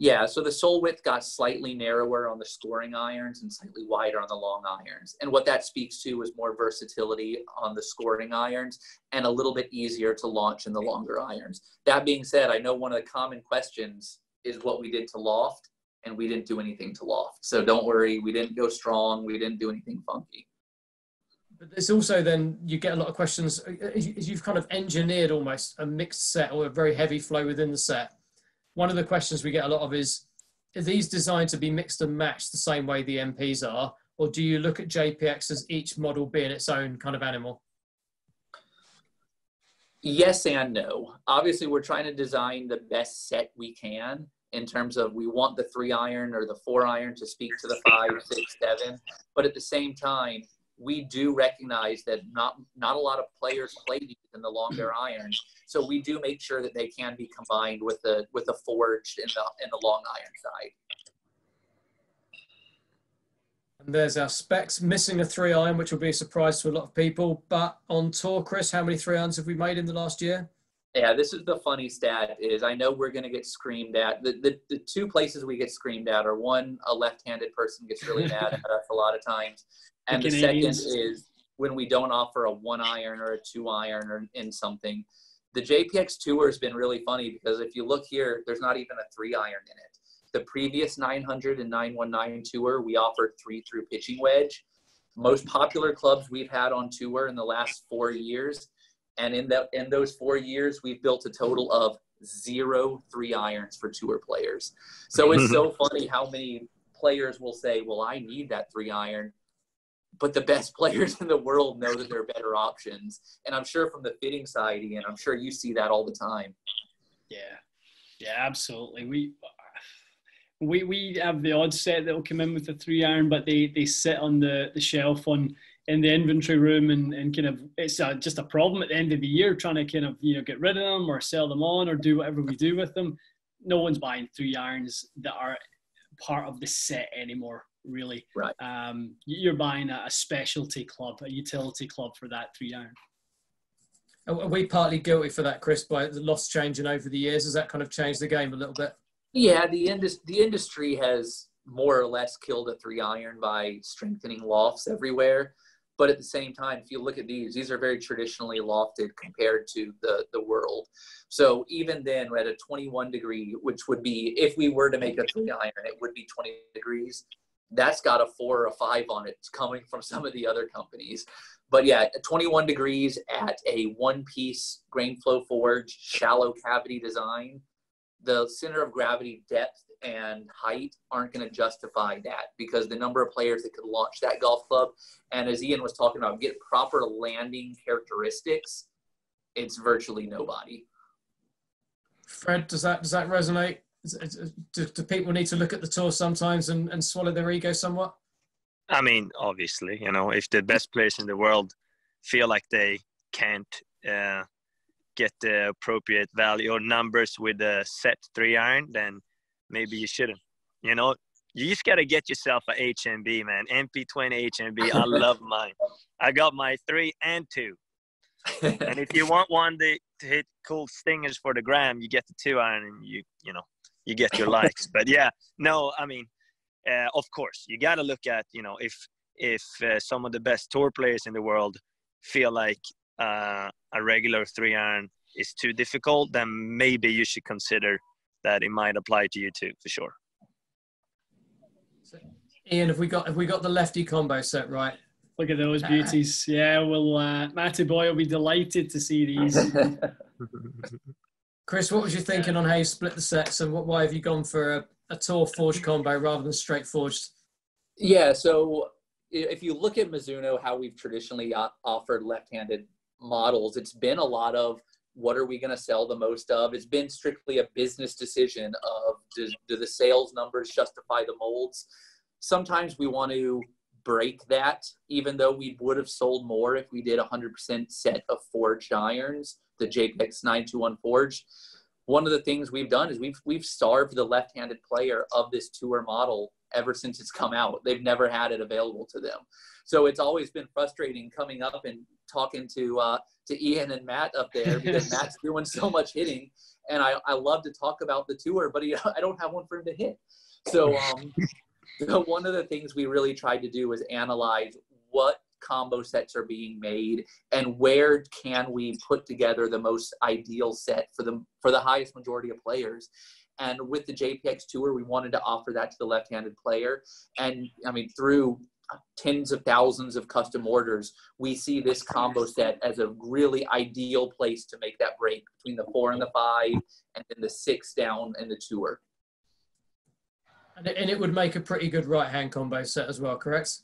Yeah, so the sole width got slightly narrower on the scoring irons and slightly wider on the long irons. And what that speaks to is more versatility on the scoring irons and a little bit easier to launch in the longer irons. That being said, I know one of the common questions is what we did to loft, and we didn't do anything to loft. So don't worry, we didn't go strong, we didn't do anything funky. But there's also then you get a lot of questions you've kind of engineered almost a mixed set or a very heavy flow within the set one of the questions we get a lot of is, are these designed to be mixed and matched the same way the MPs are? Or do you look at JPX as each model being its own kind of animal? Yes and no. Obviously, we're trying to design the best set we can in terms of we want the three iron or the four iron to speak to the five, six, seven. But at the same time, we do recognize that not not a lot of players play these in the longer mm-hmm. irons. So we do make sure that they can be combined with the with the forged in the in the long iron side. And there's our specs missing a three iron, which will be a surprise to a lot of people. But on tour, Chris, how many three irons have we made in the last year? Yeah, this is the funny stat is I know we're going to get screamed at. The, the, the two places we get screamed at are one, a left-handed person gets really mad at us a lot of times. And the, the second is when we don't offer a one iron or a two iron or in something. The JPX Tour has been really funny because if you look here, there's not even a three iron in it. The previous 900 and 919 Tour, we offered three through pitching wedge. Most popular clubs we've had on tour in the last four years and in that in those four years, we've built a total of zero three irons for tour players. So it's so funny how many players will say, "Well, I need that three iron," but the best players in the world know that there are better options. And I'm sure from the fitting side, Ian, I'm sure you see that all the time. Yeah, yeah, absolutely. We we we have the odd set that will come in with the three iron, but they they sit on the the shelf on in the inventory room and, and kind of it's a, just a problem at the end of the year trying to kind of you know get rid of them or sell them on or do whatever we do with them no one's buying three irons that are part of the set anymore really right. um, you're buying a, a specialty club a utility club for that three iron are we partly guilty for that chris by the lofts changing over the years? Has that kind of changed the game a little bit? Yeah the, indus- the industry has more or less killed a three iron by strengthening lofts everywhere. But at the same time, if you look at these, these are very traditionally lofted compared to the, the world. So even then, we're at a 21 degree, which would be, if we were to make a three iron, it would be 20 degrees. That's got a four or a five on it it's coming from some of the other companies. But yeah, 21 degrees at a one piece grain flow forge, shallow cavity design. The center of gravity depth and height aren't going to justify that because the number of players that could launch that golf club, and as Ian was talking about, get proper landing characteristics, it's virtually nobody. Fred, does that does that resonate? Do, do people need to look at the tour sometimes and, and swallow their ego somewhat? I mean, obviously, you know, if the best players in the world feel like they can't uh, get the appropriate value or numbers with a set three iron, then maybe you shouldn't. You know, you just gotta get yourself a HMB, man. MP20 HMB. I love mine. I got my three and two. and if you want one to, to hit cool stingers for the gram, you get the two iron, and you you know you get your likes. But yeah, no, I mean, uh, of course, you got to look at you know if if uh, some of the best tour players in the world feel like uh, a regular three iron is too difficult, then maybe you should consider that it might apply to you too, for sure. So, Ian, have we got have we got the lefty combo set right? Look at those beauties. Yeah, well, uh, Matty boy will be delighted to see these. Chris, what was you thinking on how you split the sets, and what, why have you gone for a, a tour forged combo rather than straight forged? Yeah, so if you look at Mizuno, how we've traditionally uh, offered left-handed models, it's been a lot of what are we going to sell the most of? It's been strictly a business decision of do, do the sales numbers justify the molds? Sometimes we want to break that, even though we would have sold more if we did 100% set of forged irons, the JPX 921 forged. One of the things we've done is we've we've starved the left-handed player of this tour model ever since it's come out. They've never had it available to them. So it's always been frustrating coming up and talking to uh, to Ian and Matt up there because Matt's doing so much hitting, and I, I love to talk about the tour, but he, I don't have one for him to hit. So, um, so one of the things we really tried to do was analyze what combo sets are being made and where can we put together the most ideal set for the for the highest majority of players and with the JPX tour we wanted to offer that to the left-handed player and I mean through tens of thousands of custom orders, we see this combo set as a really ideal place to make that break between the four and the five, and then the six down and the tour. And it, and it would make a pretty good right-hand combo set as well, correct?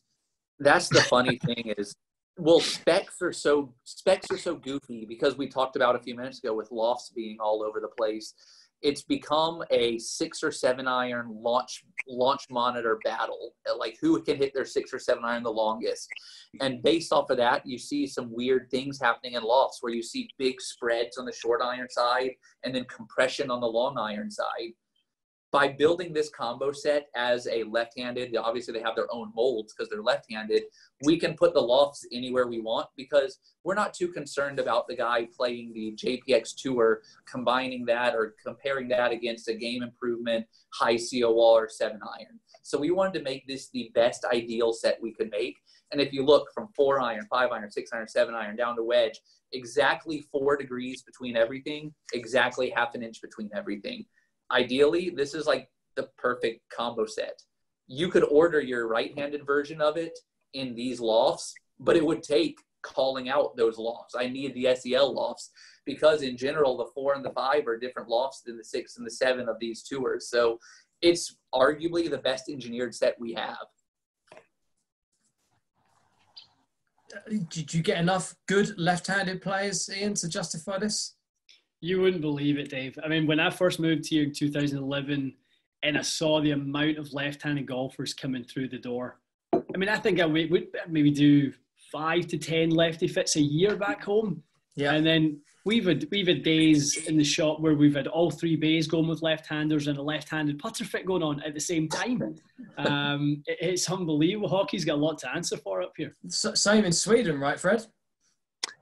That's the funny thing is, well, specs are so specs are so goofy because we talked about a few minutes ago with lofts being all over the place. It's become a six or seven iron launch launch monitor battle. Like who can hit their six or seven iron the longest? And based off of that you see some weird things happening in lofts where you see big spreads on the short iron side and then compression on the long iron side by building this combo set as a left-handed obviously they have their own molds because they're left-handed we can put the lofts anywhere we want because we're not too concerned about the guy playing the jpx tour combining that or comparing that against a game improvement high cor or seven iron. So we wanted to make this the best ideal set we could make. And if you look from four iron five iron six iron seven iron down to wedge exactly four degrees between everything exactly half an inch between everything ideally, this is like the perfect combo set. You could order your right-handed version of it in these lofts, but it would take calling out those lofts. I need the SEL lofts because in general, the four and the five are different lofts than the six and the seven of these tours. So it's arguably the best engineered set we have. Uh, did you get enough good left-handed players, Ian, to justify this? You wouldn't believe it, Dave. I mean, when I first moved here in 2011 and I saw the amount of left handed golfers coming through the door, I mean, I think I would maybe do five to 10 lefty fits a year back home. Yeah. And then we've had, we've had days in the shop where we've had all three bays going with left handers and a left handed putter fit going on at the same time. Um, it, it's unbelievable. Hockey's got a lot to answer for up here. same in Sweden, right, Fred?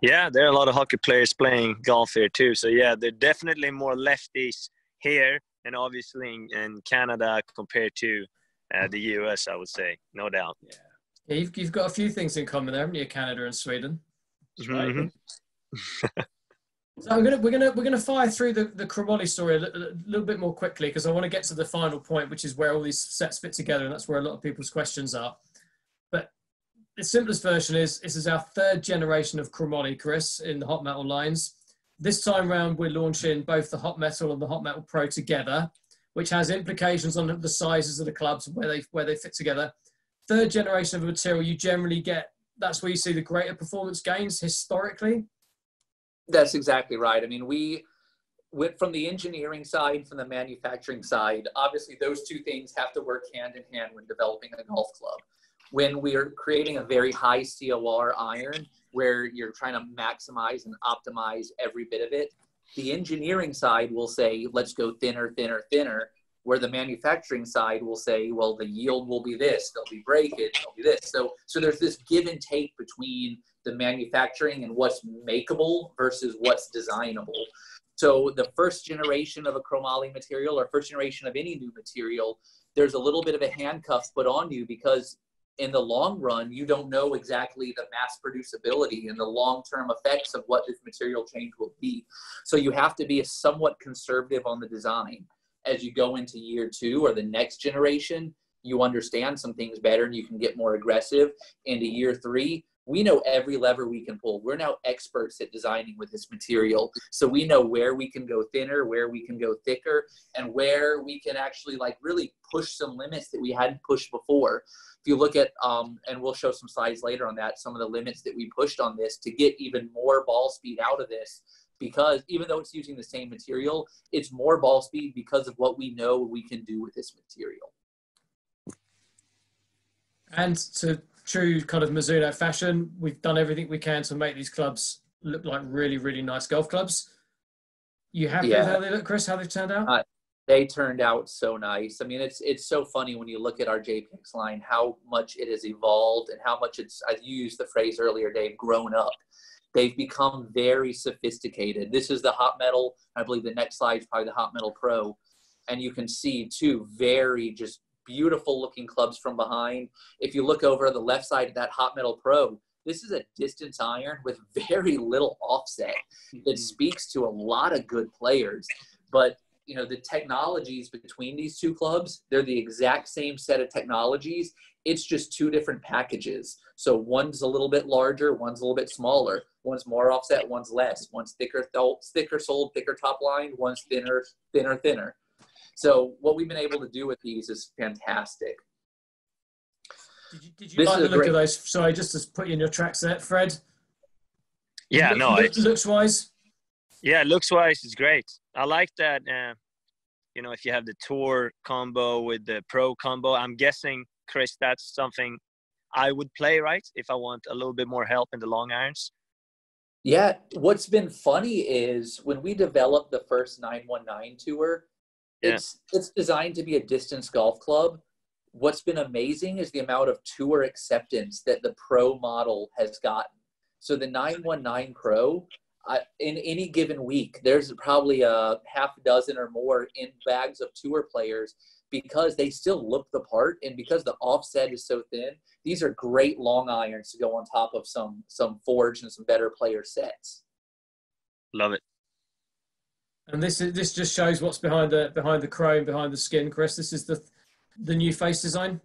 Yeah, there are a lot of hockey players playing golf here too. So yeah, they're definitely more lefties here, and obviously in, in Canada compared to uh, the US, I would say, no doubt. Yeah, yeah you've, you've got a few things in common there, haven't you, Canada and Sweden? Mm-hmm. so I'm gonna we're gonna we're gonna fire through the the Chromoly story a little, a little bit more quickly because I want to get to the final point, which is where all these sets fit together, and that's where a lot of people's questions are the simplest version is this is our third generation of chromoly, Chris, in the hot metal lines. This time round, we're launching both the hot metal and the hot metal pro together, which has implications on the sizes of the clubs where they where they fit together. Third generation of material, you generally get that's where you see the greater performance gains historically. That's exactly right. I mean, we went from the engineering side, from the manufacturing side. Obviously, those two things have to work hand in hand when developing a golf club when we are creating a very high COR iron where you're trying to maximize and optimize every bit of it, the engineering side will say, let's go thinner, thinner, thinner, where the manufacturing side will say, well, the yield will be this, there'll be breakage, there'll be this. So, so there's this give and take between the manufacturing and what's makeable versus what's designable. So the first generation of a chromoly material or first generation of any new material, there's a little bit of a handcuff put on you because in the long run, you don't know exactly the mass producibility and the long term effects of what this material change will be. So you have to be somewhat conservative on the design. As you go into year two or the next generation, you understand some things better and you can get more aggressive. Into year three, we know every lever we can pull. We're now experts at designing with this material. So we know where we can go thinner, where we can go thicker, and where we can actually like really push some limits that we hadn't pushed before if you look at, um, and we'll show some slides later on that, some of the limits that we pushed on this to get even more ball speed out of this, because even though it's using the same material, it's more ball speed because of what we know we can do with this material. And to true kind of Mizuno fashion, we've done everything we can to make these clubs look like really, really nice golf clubs. You happy yeah. with how they look, Chris? How they've turned out? Uh, they turned out so nice. I mean, it's it's so funny when you look at our JPX line, how much it has evolved and how much it's. I used the phrase earlier, Dave, grown up. They've become very sophisticated. This is the hot metal. I believe the next slide is probably the hot metal pro, and you can see two very just beautiful looking clubs from behind. If you look over the left side of that hot metal pro, this is a distance iron with very little offset that mm-hmm. speaks to a lot of good players. But you know the technologies between these two clubs they're the exact same set of technologies. It's just two different packages. So one's a little bit larger one's a little bit smaller. One's more offset one's less. One's thicker th- thicker sold thicker top line one's thinner thinner thinner. So what we've been able to do with these is fantastic. Did you, did you like the look great... of those? Sorry just to put you in your tracks there fred. Yeah look, no look, looks wise yeah looks wise it's great I like that. Uh, you know, if you have the tour combo with the pro combo, I'm guessing, Chris, that's something I would play, right? If I want a little bit more help in the long irons. Yeah, what's been funny is when we developed the first 919 tour, yeah. it's it's designed to be a distance golf club. What's been amazing is the amount of tour acceptance that the pro model has gotten. So the 919 Pro, uh, in any given week, there's probably a half dozen or more in bags of tour players because they still look the part and because the offset is so thin these are great long irons to go on top of some some forge and some better player sets. Love it. And this is this just shows what's behind the behind the chrome behind the skin chris. This is the the new face design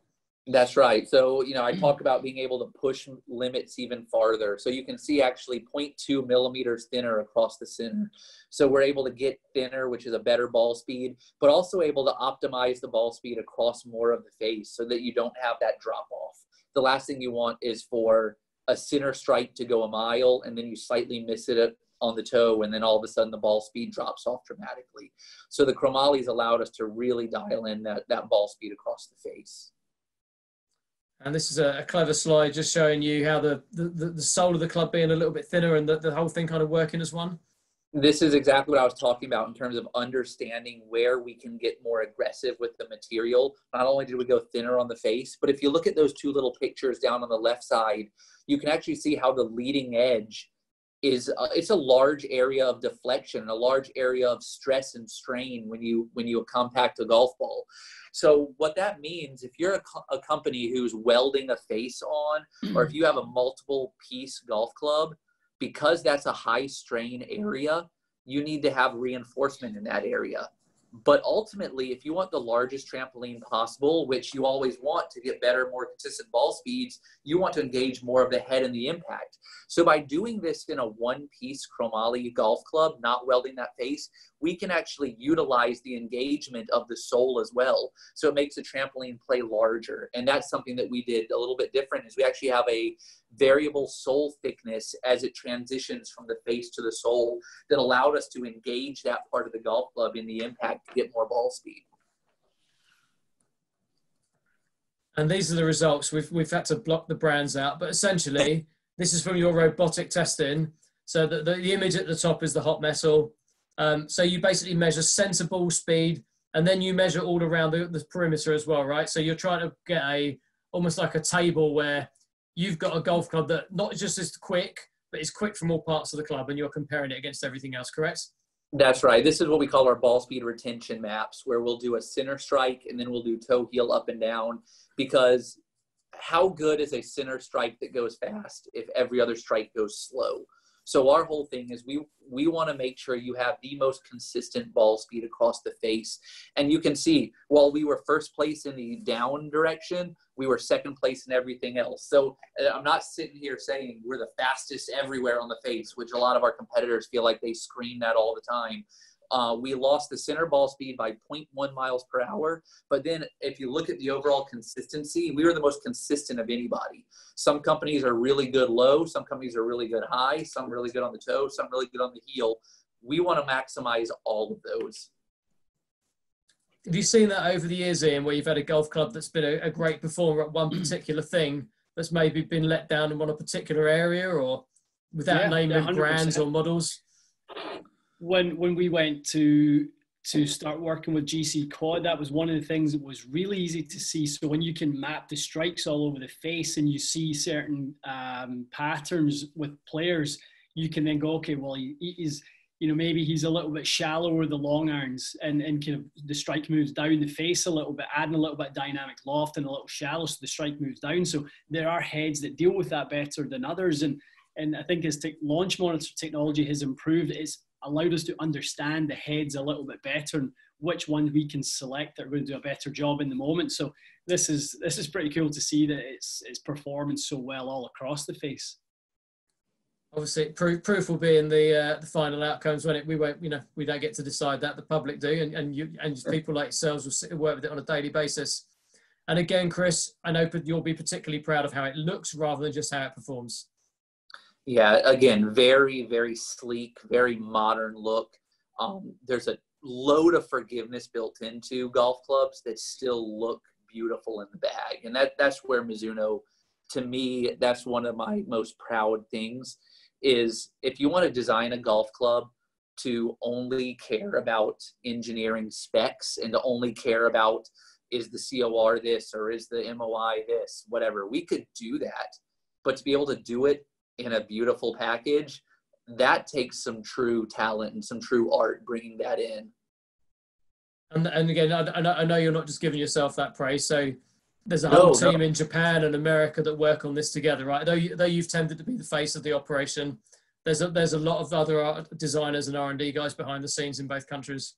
that's right. So, you know, I mm. talk about being able to push limits even farther. So you can see actually 0.2 millimeters thinner across the center. So we're able to get thinner, which is a better ball speed, but also able to optimize the ball speed across more of the face so that you don't have that drop off. The last thing you want is for a center strike to go a mile and then you slightly miss it on the toe and then all of a sudden the ball speed drops off dramatically. So the chromoly's allowed us to really dial in that, that ball speed across the face. And this is a, a, clever slide just showing you how the, the, the sole of the club being a little bit thinner and the, the whole thing kind of working as one. This is exactly what I was talking about in terms of understanding where we can get more aggressive with the material. Not only did we go thinner on the face, but if you look at those two little pictures down on the left side, you can actually see how the leading edge is uh, it's a large area of deflection a large area of stress and strain when you when you compact a golf ball. So what that means if you're a, co- a company who's welding a face on or if you have a multiple piece golf club because that's a high strain area you need to have reinforcement in that area but ultimately, if you want the largest trampoline possible, which you always want to get better, more consistent ball speeds, you want to engage more of the head and the impact. So by doing this in a one-piece chromoly golf club, not welding that face, we can actually utilize the engagement of the sole as well. So it makes the trampoline play larger. And that's something that we did a little bit different is we actually have a variable sole thickness as it transitions from the face to the sole that allowed us to engage that part of the golf club in the impact to get more ball speed. And these are the results. We've, we've had to block the brands out, but essentially, this is from your robotic testing. So the, the, the image at the top is the hot metal. Um, so you basically measure center ball speed, and then you measure all around the, the perimeter as well, right? So you're trying to get a almost like a table where you've got a golf club that not just is quick, but is quick from all parts of the club, and you're comparing it against everything else, correct? That's right. This is what we call our ball speed retention maps, where we'll do a center strike and then we'll do toe heel up and down. Because how good is a center strike that goes fast if every other strike goes slow? So our whole thing is we we want to make sure you have the most consistent ball speed across the face. And you can see while we were first place in the down direction, we were second place in everything else. So uh, I'm not sitting here saying we're the fastest everywhere on the face, which a lot of our competitors feel like they scream that all the time. Uh, we lost the center ball speed by 0.1 miles per hour. But then if you look at the overall consistency, we were the most consistent of anybody. Some companies are really good low, some companies are really good high, some really good on the toe, some really good on the heel. We want to maximize all of those. Have you seen that over the years, Ian, where you've had a golf club that's been a, a great performer at one particular thing that's maybe been let down in one particular area or without yeah, naming yeah, brands or models? When when we went to to start working with GCQuad, that was one of the things that was really easy to see. So when you can map the strikes all over the face and you see certain um, patterns with players, you can then go, okay, well, he, he's, you know, maybe he's a little bit shallower the long irons and, and kind of the strike moves down the face a little bit, adding a little bit dynamic loft and a little shallow so the strike moves down. So there are heads that deal with that better than others. And, and I think as te- launch monitor technology has improved, it's allowed us to understand the heads a little bit better and which ones we can select that are going to do a better job in the moment. So this is this is pretty cool to see that it's it's performing so well all across the face. Obviously, proof, proof will be in the uh, the final outcomes when it we won't you know we don't get to decide that the public do and and you and people like yourselves will sit, work with it on a daily basis. And again, Chris, I know you'll be particularly proud of how it looks rather than just how it performs. Yeah, again, very, very sleek, very modern look. Um, there's a load of forgiveness built into golf clubs that still look beautiful in the bag. And that that's where Mizuno to me that's one of my most proud things is if you want to design a golf club to only care about engineering specs and to only care about is the COR this or is the MOI this, whatever. We could do that, but to be able to do it in a beautiful package, that takes some true talent and some true art bringing that in. And, and again, I, I know you're not just giving yourself that praise. So there's a whole no, team no. in Japan and America that work on this together, right? Though, you, though you've tended to be the face of the operation, there's a, there's a lot of other designers and R&D guys behind the scenes in both countries.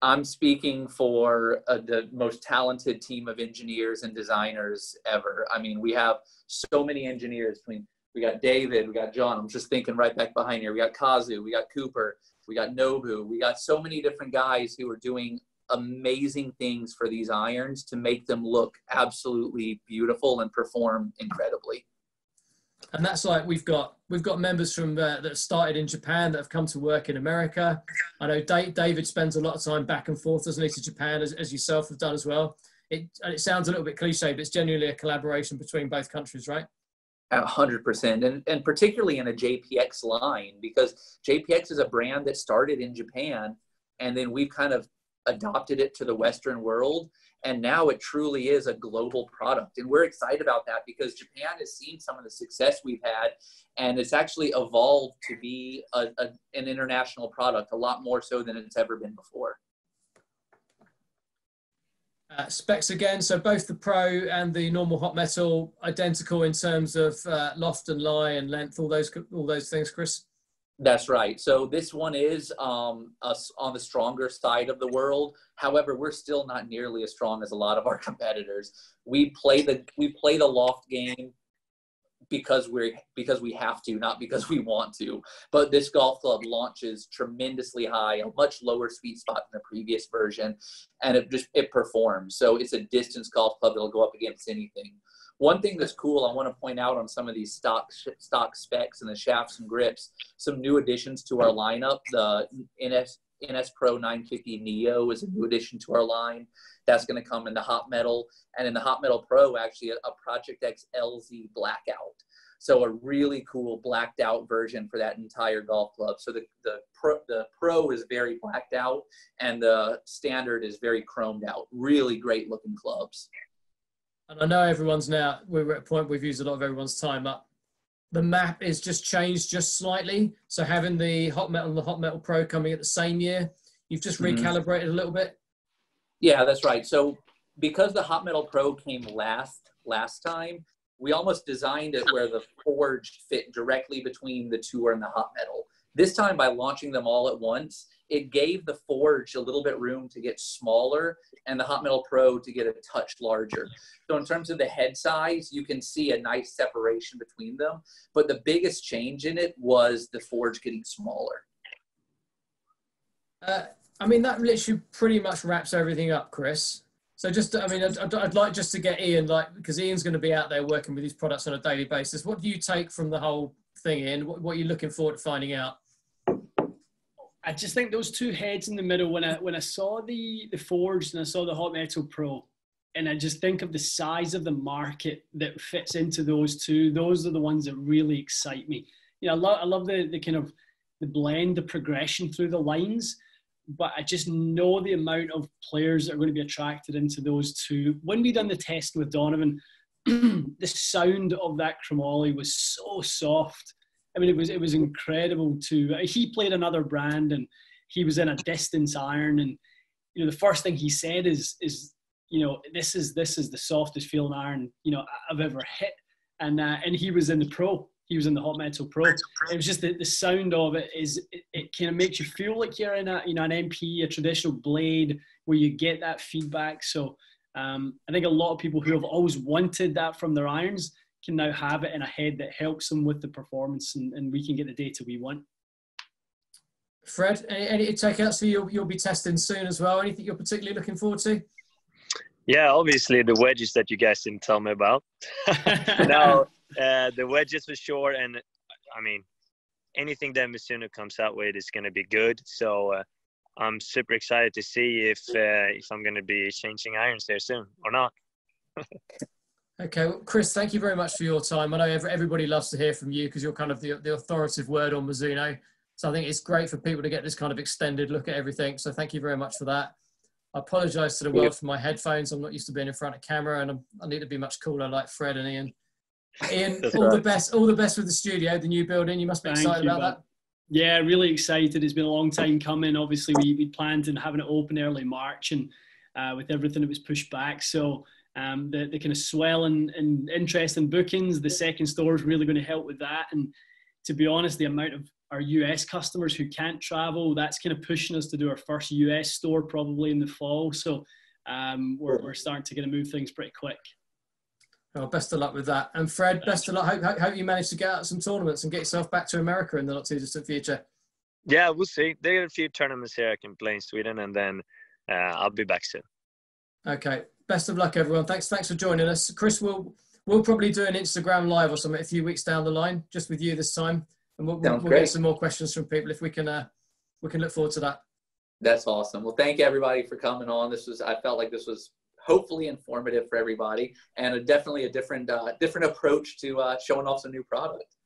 I'm speaking for uh, the most talented team of engineers and designers ever. I mean, we have so many engineers between we got David, we got John. I'm just thinking right back behind here. We got Kazu, we got Cooper, we got Nobu. We got so many different guys who are doing amazing things for these irons to make them look absolutely beautiful and perform incredibly. And that's like we've got we've got members from uh, that started in Japan that have come to work in America. I know David spends a lot of time back and forth, doesn't he, to Japan, as, as yourself have done as well. It, it sounds a little bit cliche, but it's genuinely a collaboration between both countries, right? A hundred percent, and and particularly in a JPX line because JPX is a brand that started in Japan, and then we've kind of adopted it to the Western world, and now it truly is a global product, and we're excited about that because Japan has seen some of the success we've had, and it's actually evolved to be a, a an international product a lot more so than it's ever been before. Uh, specs again, so both the Pro and the normal hot metal identical in terms of uh, loft and lie and length, all those all those things, Chris. That's right. So this one is um, us on the stronger side of the world. However, we're still not nearly as strong as a lot of our competitors. We play the we play the loft game because we're because we have to, not because we want to. But this golf club launches tremendously high, a much lower sweet spot than the previous version, and it just it performs. So it's a distance golf club that'll go up against anything. One thing that's cool, I want to point out on some of these stock stock specs and the shafts and grips, some new additions to our lineup. The NS NS Pro 950 Neo is a new addition to our line. That's going to come in the Hot Metal. And in the Hot Metal Pro, actually, a, a Project X LZ Blackout. So a really cool blacked out version for that entire golf club. So the, the, pro, the Pro is very blacked out and the Standard is very chromed out. Really great looking clubs. And I know everyone's now, we're at a point we've used a lot of everyone's time up. The map is just changed just slightly. So having the Hot Metal and the Hot Metal Pro coming at the same year, you've just mm-hmm. recalibrated a little bit. Yeah, that's right. So because the Hot Metal Pro came last last time, we almost designed it where the forge fit directly between the tour and the hot metal. This time, by launching them all at once, it gave the forge a little bit room to get smaller and the hot metal pro to get a touch larger so in terms of the head size you can see a nice separation between them but the biggest change in it was the forge getting smaller uh, i mean that literally pretty much wraps everything up chris so just, I mean, I'd, I'd, like just to get Ian, like, because Ian's going to be out there working with these products on a daily basis. What do you take from the whole thing, Ian? What, what are you looking forward to finding out? I just think those two heads in the middle. When I when I saw the the Forged and I saw the Hot Metal Pro, and I just think of the size of the market that fits into those two. Those are the ones that really excite me. You know, I love I love the the kind of the blend, the progression through the lines but I just know the amount of players that are going to be attracted into those two. When we done the test with Donovan, the sound of that chromoly was so soft. I mean, it was it was incredible to. He played another brand, and he was in a distance iron, and you know the first thing he said is is you know this is this is the softest feeling iron you know I've ever hit, and uh, and he was in the pro, he was in the Hot Metal Pro. It was just the, the sound of it is it, it kind of makes you feel like you're in a you know an MP, a traditional blade where you get that feedback. So um, I think a lot of people who have always wanted that from their irons can now have it in a head that helps them with the performance, and, and we can get the data we want. Fred, any, any takeouts for you? You'll be testing soon as well. Anything you're particularly looking forward to? Yeah, obviously the wedges that you guys didn't tell me about. now, uh, the wedges for sure, and I mean, anything that Mizuno comes out with is going to be good. So uh, I'm super excited to see if uh, if I'm going to be changing irons there soon or not. okay, well, Chris, thank you very much for your time. I know everybody loves to hear from you because you're kind of the, the authoritative word on Mizuno. So I think it's great for people to get this kind of extended look at everything. So thank you very much for that. I apologise to the world for my headphones. I'm not used to being in front of camera, and I'm, i need to be much cooler like Fred and Ian. Ian, all right. the best, all the best with the studio, the new building. You must be Thank excited you, about that. Yeah, really excited. It's been a long time coming. Obviously, we, we planned on having it open early March, and uh, with everything, it was pushed back. So um, the, the kind of swell and, and interest in bookings, the second store is really going to help with that. And to be honest, the amount of our US customers who can't travel, that's kind of pushing us to do our first US store probably in the fall. So um, we're, we're starting to get to move things pretty quick. Well, best of luck with that. And Fred, best of luck. Hope, hope you manage to get out some tournaments and get yourself back to America in the not too distant future. Yeah, we'll see. There are a few tournaments here I can play in Sweden, and then uh, I'll be back soon. Okay. Best of luck, everyone. Thanks. Thanks for joining us, Chris. We'll we'll probably do an Instagram live or something a few weeks down the line, just with you this time, and we'll, we'll, we'll get some more questions from people if we can. Uh, we can look forward to that. That's awesome. Well, thank everybody for coming on. This was I felt like this was hopefully informative for everybody and a, definitely a different uh, different approach to uh, showing off some new product.